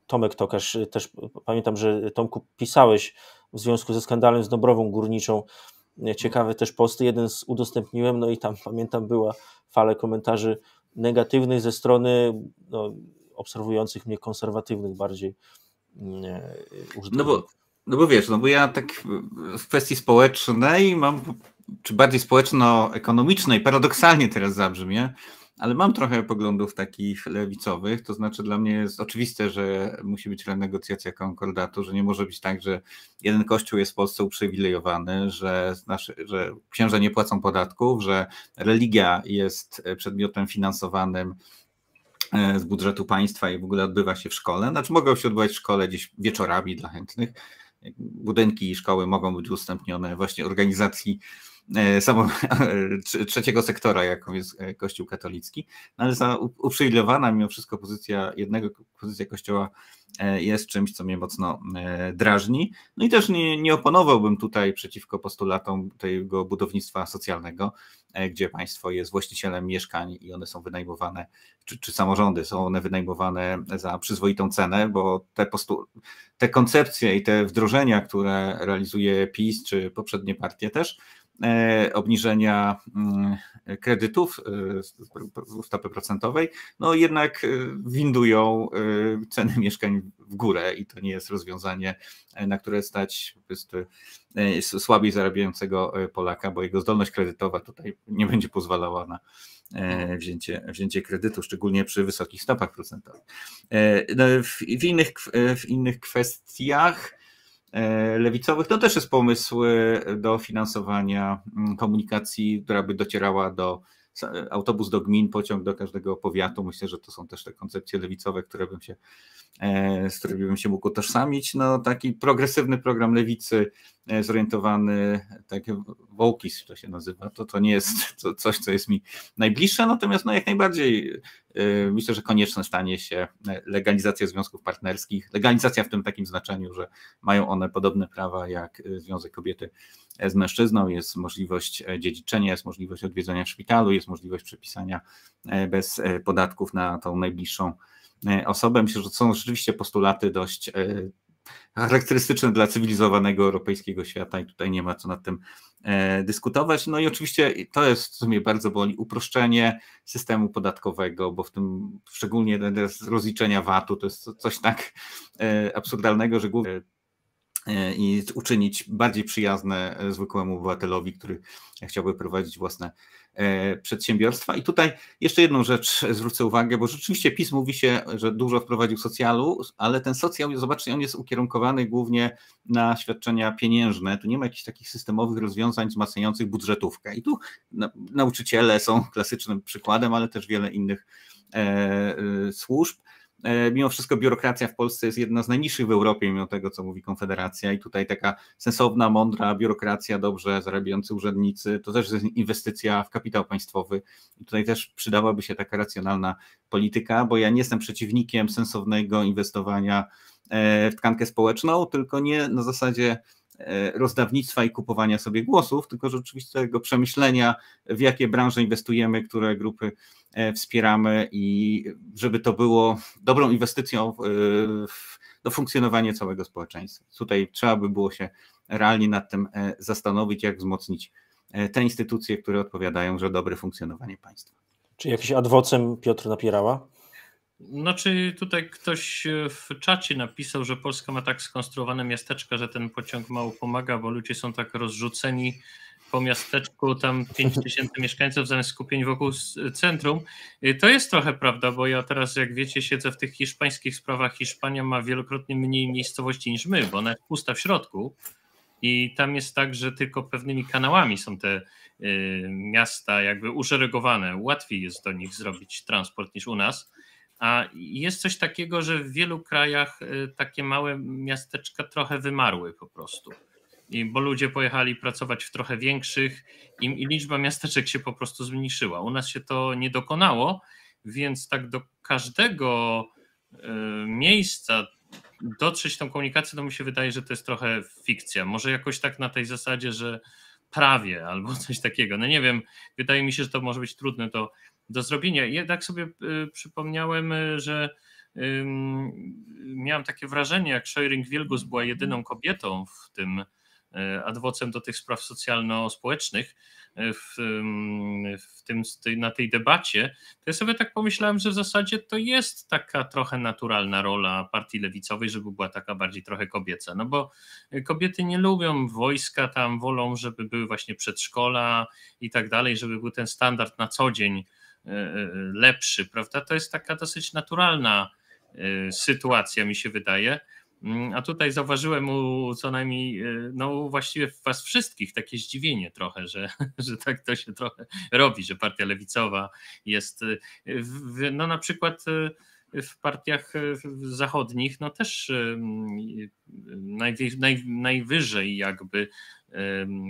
Tomek Tokarz, też pamiętam, że Tomku pisałeś w związku ze skandalem z Dobrową Górniczą ciekawe też posty. Jeden z udostępniłem, no i tam pamiętam była fala komentarzy negatywnych ze strony no, obserwujących mnie konserwatywnych bardziej użytkowników. No bo no bo wiesz, no bo ja tak w kwestii społecznej mam, czy bardziej społeczno-ekonomicznej, paradoksalnie teraz zabrzmie, ale mam trochę poglądów takich lewicowych, to znaczy dla mnie jest oczywiste, że musi być renegocjacja konkordatu, że nie może być tak, że jeden kościół jest w Polsce uprzywilejowany, że, nasze, że księża nie płacą podatków, że religia jest przedmiotem finansowanym e, z budżetu państwa i w ogóle odbywa się w szkole. Znaczy mogą się odbywać w szkole gdzieś wieczorami dla chętnych, budynki i szkoły mogą być udostępnione właśnie organizacji samo, trzeciego sektora, jaką jest e, Kościół katolicki, no ale za uprzywilejowana mimo wszystko pozycja jednego, pozycja Kościoła e, jest czymś, co mnie mocno drażni. No i też nie, nie oponowałbym tutaj przeciwko postulatom tego budownictwa socjalnego, gdzie państwo jest właścicielem mieszkań i one są wynajmowane, czy, czy samorządy są one wynajmowane za przyzwoitą cenę, bo te, postu, te koncepcje i te wdrożenia, które realizuje PiS czy poprzednie partie też, obniżenia mm, kredytów stopy procentowej, no jednak windują ceny mieszkań w górę i to nie jest rozwiązanie, na które stać słabiej zarabiającego Polaka, bo jego zdolność kredytowa tutaj nie będzie pozwalała na E, wzięcie, wzięcie kredytu, szczególnie przy wysokich stopach procentowych. E, no, w, innych, w innych kwestiach e, lewicowych to też jest pomysł do finansowania mm, komunikacji, która by docierała do autobus do gmin, pociąg do każdego powiatu. Myślę, że to są też te koncepcje lewicowe, które bym się, e, z którymi bym się mógł utożsamić. No, taki progresywny program lewicy e, zorientowany, tak Wołkis to się nazywa, to, to nie jest coś, co jest mi najbliższe, natomiast no, jak najbardziej e, myślę, że konieczne stanie się legalizacja związków partnerskich, legalizacja w tym takim znaczeniu, że mają one podobne prawa jak Związek Kobiety z mężczyzną, jest możliwość dziedziczenia, jest możliwość odwiedzenia w szpitalu, jest możliwość przepisania e, bez e, podatków na tą najbliższą e, osobę. Myślę, że są rzeczywiście postulaty dość charakterystyczne dla cywilizowanego europejskiego świata i tutaj nie ma co nad tym dyskutować. No i oczywiście to jest, co mnie bardzo boli, uproszczenie systemu podatkowego, bo w tym szczególnie rozliczenia VAT-u to jest coś tak absurdalnego, że głównie E, i uczynić bardziej przyjazne e, zwykłemu obywatelowi, który chciałby prowadzić własne e, przedsiębiorstwa. I tutaj jeszcze jedną rzecz zwrócę uwagę, bo rzeczywiście PiS mówi się, że dużo wprowadził socjalu, ale ten socjal, zobaczcie, on jest ukierunkowany głównie na świadczenia pieniężne. Tu nie ma jakichś takich systemowych rozwiązań wzmacniających budżetówkę. I tu nauczyciele są klasycznym przykładem, ale też wiele innych służb. E, mimo wszystko biurokracja w Polsce jest jedna z najniższych w Europie, mimo tego, co mówi Konfederacja, i tutaj taka sensowna, mądra biurokracja, dobrze zarabiający urzędnicy, to też jest inwestycja w kapitał państwowy. I tutaj też przydałaby się taka racjonalna polityka, bo ja nie jestem przeciwnikiem sensownego inwestowania e, w tkankę społeczną, tylko nie na zasadzie rozdawnictwa i kupowania sobie głosów, tylko rzeczywistego przemyślenia, w jakie branże inwestujemy, które grupy E, wspieramy i żeby to było dobrą inwestycją w, do funkcjonowania całego społeczeństwa. Tutaj trzeba by było się realnie nad tym e, zastanowić, jak wzmocnić e, te instytucje, które odpowiadają za dobre funkcjonowanie państwa. Czy jakiś adwocem Piotr Napierała? No, czy tutaj ktoś w czacie napisał, że Polska ma tak skonstruowane miasteczka, że ten pociąg mało pomaga, bo ludzie są tak rozrzuceni po miasteczku, tam 5 tysięcy mieszkańców zamiast skupień wokół centrum. Y, to jest trochę prawda, bo ja teraz, jak wiecie, siedzę w tych hiszpańskich sprawach. Hiszpania ma wielokrotnie mniej miejscowości niż my, bo ona jest pusta w środku. I tam jest tak, że tylko pewnymi kanałami są te y, miasta jakby uszeregowane. Łatwiej jest do nich zrobić transport niż u nas. A jest coś takiego, że w wielu krajach y, takie małe miasteczka trochę wymarły po prostu i, bo ludzie pojechali pracować w trochę większych i, i liczba miasteczek się po prostu zmniejszyła. U nas się to nie dokonało, więc tak do każdego y, miejsca dotrzeć tą komunikację, to mi się wydaje, że to jest trochę fikcja. Może jakoś tak na tej zasadzie, że prawie albo coś takiego. No nie wiem, wydaje mi się, że to może być trudne do, do zrobienia. Jednak sobie y, przypomniałem, y, że y, miałem takie wrażenie, jak Szojring Wielgus była jedyną kobietą w tym E, adwocem do tych spraw socjalno-społecznych w, w tym, na tej debacie, to ja sobie tak pomyślałem, że w zasadzie to jest taka trochę naturalna rola partii lewicowej, żeby była taka bardziej trochę kobieca, no bo kobiety nie lubią wojska, tam wolą, żeby były właśnie przedszkola i tak dalej, żeby był ten standard na co dzień lepszy, prawda? To jest taka dosyć naturalna sytuacja, mi się wydaje. Mm, a tutaj zauważyłem u co najmniej, e, no właściwie was wszystkich takie zdziwienie trochę, że, że tak to się trochę robi, że partia lewicowa jest, e, w, no na przykład e, w partiach zachodnich, no też najwy, naj, najwyżej jakby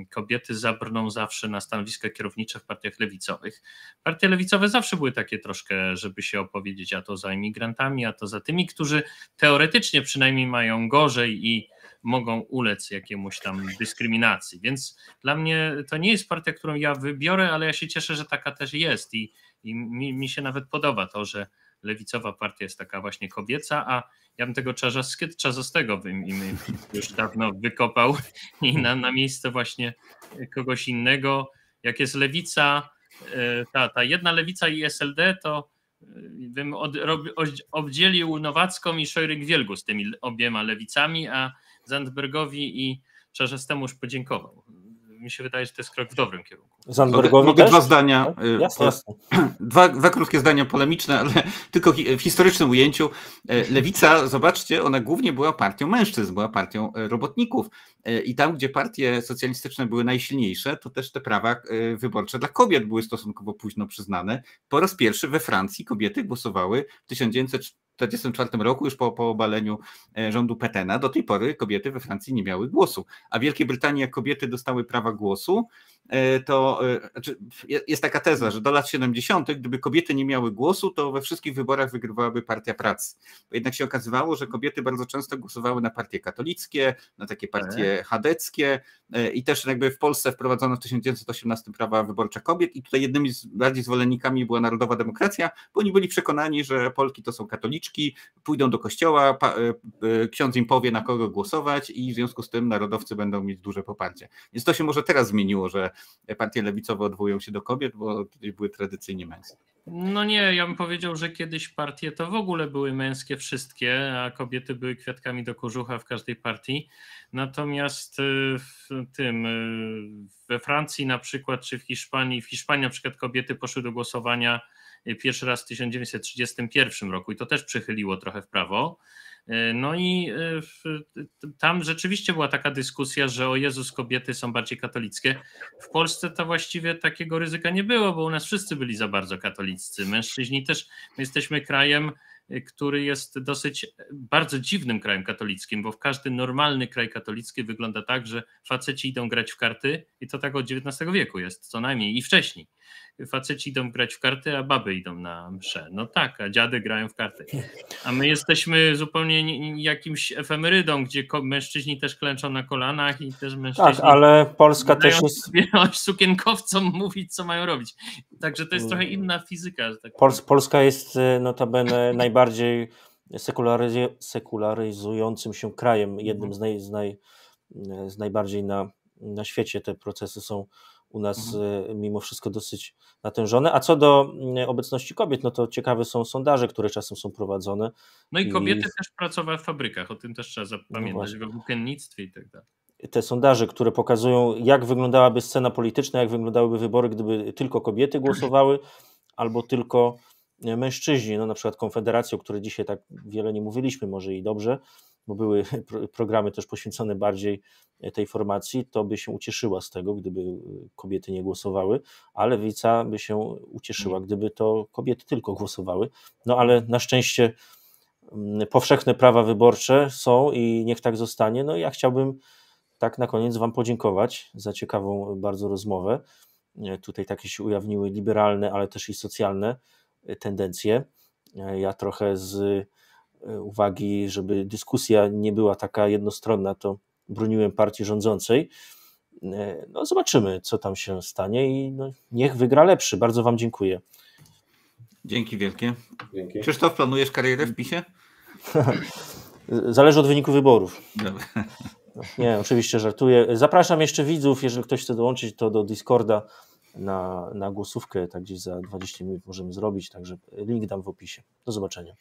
kobiety zabrną zawsze na stanowiska kierownicze w partiach lewicowych. Partie lewicowe zawsze były takie troszkę, żeby się opowiedzieć, a to za imigrantami, a to za tymi, którzy teoretycznie przynajmniej mają gorzej i mogą ulec jakiemuś tam dyskryminacji. Więc dla mnie to nie jest partia, którą ja wybiorę, ale ja się cieszę, że taka też jest i I mi, mi się nawet podoba to, że lewicowa partia jest taka właśnie kobieca, a ja bym tego Czarzastego bym im już dawno wykopał i na, na miejsce właśnie kogoś innego. Jak jest lewica, e, ta, ta jedna lewica i SLD, to e, bym od, obdzielił Nowacką i Szojryk-Wielgu z tymi obiema lewicami, a Zandbergowi i Czarzastemu już podziękował mi się wydaje, że to jest krok w dobrym kierunku. Zandbergowi Mogę też? dwa zdania, tak? y, jasne, jasne. Dwa, dwa krótkie zdania polemiczne, ale tylko w historycznym ujęciu. E, Lewica, zobaczcie, ona głównie była partią mężczyzn, była partią e, robotników e, i tam, gdzie partie socjalistyczne były najsilniejsze, to też te prawa wyborcze dla kobiet były stosunkowo późno przyznane. Po raz pierwszy we Francji kobiety głosowały w 1940 1944 roku, już po, po obaleniu e, rządu Petena, do tej pory kobiety we Francji nie miały głosu. A w Wielkiej Brytanii, jak kobiety dostały prawa głosu, to e, znaczy, jest taka teza, że do lat 70., gdyby kobiety nie miały głosu, to we wszystkich wyborach wygrywałaby Partia Pracy. Bo jednak się okazywało, że kobiety bardzo często głosowały na partie katolickie, na takie partie tak. chadeckie e, i też jakby w Polsce wprowadzono w 1918 prawa wyborcze kobiet i tutaj jednymi z bardziej zwolennikami była Narodowa Demokracja, bo oni byli przekonani, że Polki to są katoliczki, pójdą do kościoła, ksiądz im powie na kogo głosować i w związku z tym narodowcy będą mieć duże poparcie. Więc to się może teraz zmieniło, że partie lewicowe odwołują się do kobiet, bo były tradycyjnie męskie. No nie, ja bym powiedział, że kiedyś partie to w ogóle były męskie wszystkie, a kobiety były kwiatkami do kożucha w każdej partii. Natomiast y, w tym y, we Francji na przykład, czy w Hiszpanii, w Hiszpanii na przykład kobiety poszły do głosowania y, pierwszy raz w 1931 roku i to też przychyliło trochę w prawo. E, no i e, tam rzeczywiście była taka dyskusja, że o Jezus, kobiety są bardziej katolickie. W Polsce to właściwie takiego ryzyka nie było, bo u nas wszyscy byli za bardzo katoliccy. Mężczyźni też, my jesteśmy krajem, e, który jest dosyć bardzo dziwnym krajem katolickim, bo w każdy normalny kraj katolicki wygląda tak, że faceci idą grać w karty i to tak od XIX wieku jest, co najmniej i wcześniej faceci idą grać w karty, a baby idą na msze. No tak, a dziady grają w karty. A my jesteśmy zupełnie jakimś efemerydą, gdzie mężczyźni też klęczą na kolanach i też mężczyźni... Tak, ale Polska też jest... sukienkowcom mówić, co mają robić. Także to jest trochę inna fizyka. Tak Pols Polska jest e, notabene najbardziej sekularyzującym się krajem, jednym mhm. z, naj, z, naj, z najbardziej na, na świecie te procesy są u nas mhm. E, mimo wszystko dosyć natężone. A co do mm, obecności kobiet, no to ciekawe są sondaże, które czasem są prowadzone. No i kobiety i... też pracowały w fabrykach, o tym też trzeba zapamiętać, no w włókiennictwie i tak dalej. Te sondaże, które pokazują, jak wyglądałaby scena polityczna, jak wyglądałyby wybory, gdyby tylko kobiety głosowały, albo tylko e, mężczyźni. No na przykład Konfederacja, o której dzisiaj tak wiele nie mówiliśmy, może i dobrze, bo były programy też poświęcone bardziej e, tej formacji, to by się ucieszyła z tego, gdyby e, kobiety nie głosowały, a lewica by się ucieszyła, mm. gdyby to kobiety tylko głosowały. No ale na szczęście mm, powszechne prawa wyborcze są i niech tak zostanie. No ja chciałbym tak na koniec Wam podziękować za ciekawą bardzo rozmowę. E, tutaj takie się ujawniły liberalne, ale też i socjalne tendencje. Ja trochę z E, uwagi, żeby dyskusja nie była taka jednostronna, to broniłem partii rządzącej. E, no zobaczymy, co tam się stanie i no, niech wygra lepszy. Bardzo Wam dziękuję. Dzięki wielkie. Dzięki. Krzysztof, planujesz karierę w PiSie? Zależy od wyniku wyborów. Nie, oczywiście żartuję. Zapraszam jeszcze widzów, jeżeli ktoś chce dołączyć, to do Discorda na, na głosówkę, tak gdzieś za 20 minut możemy zrobić, także link dam w opisie. Do zobaczenia.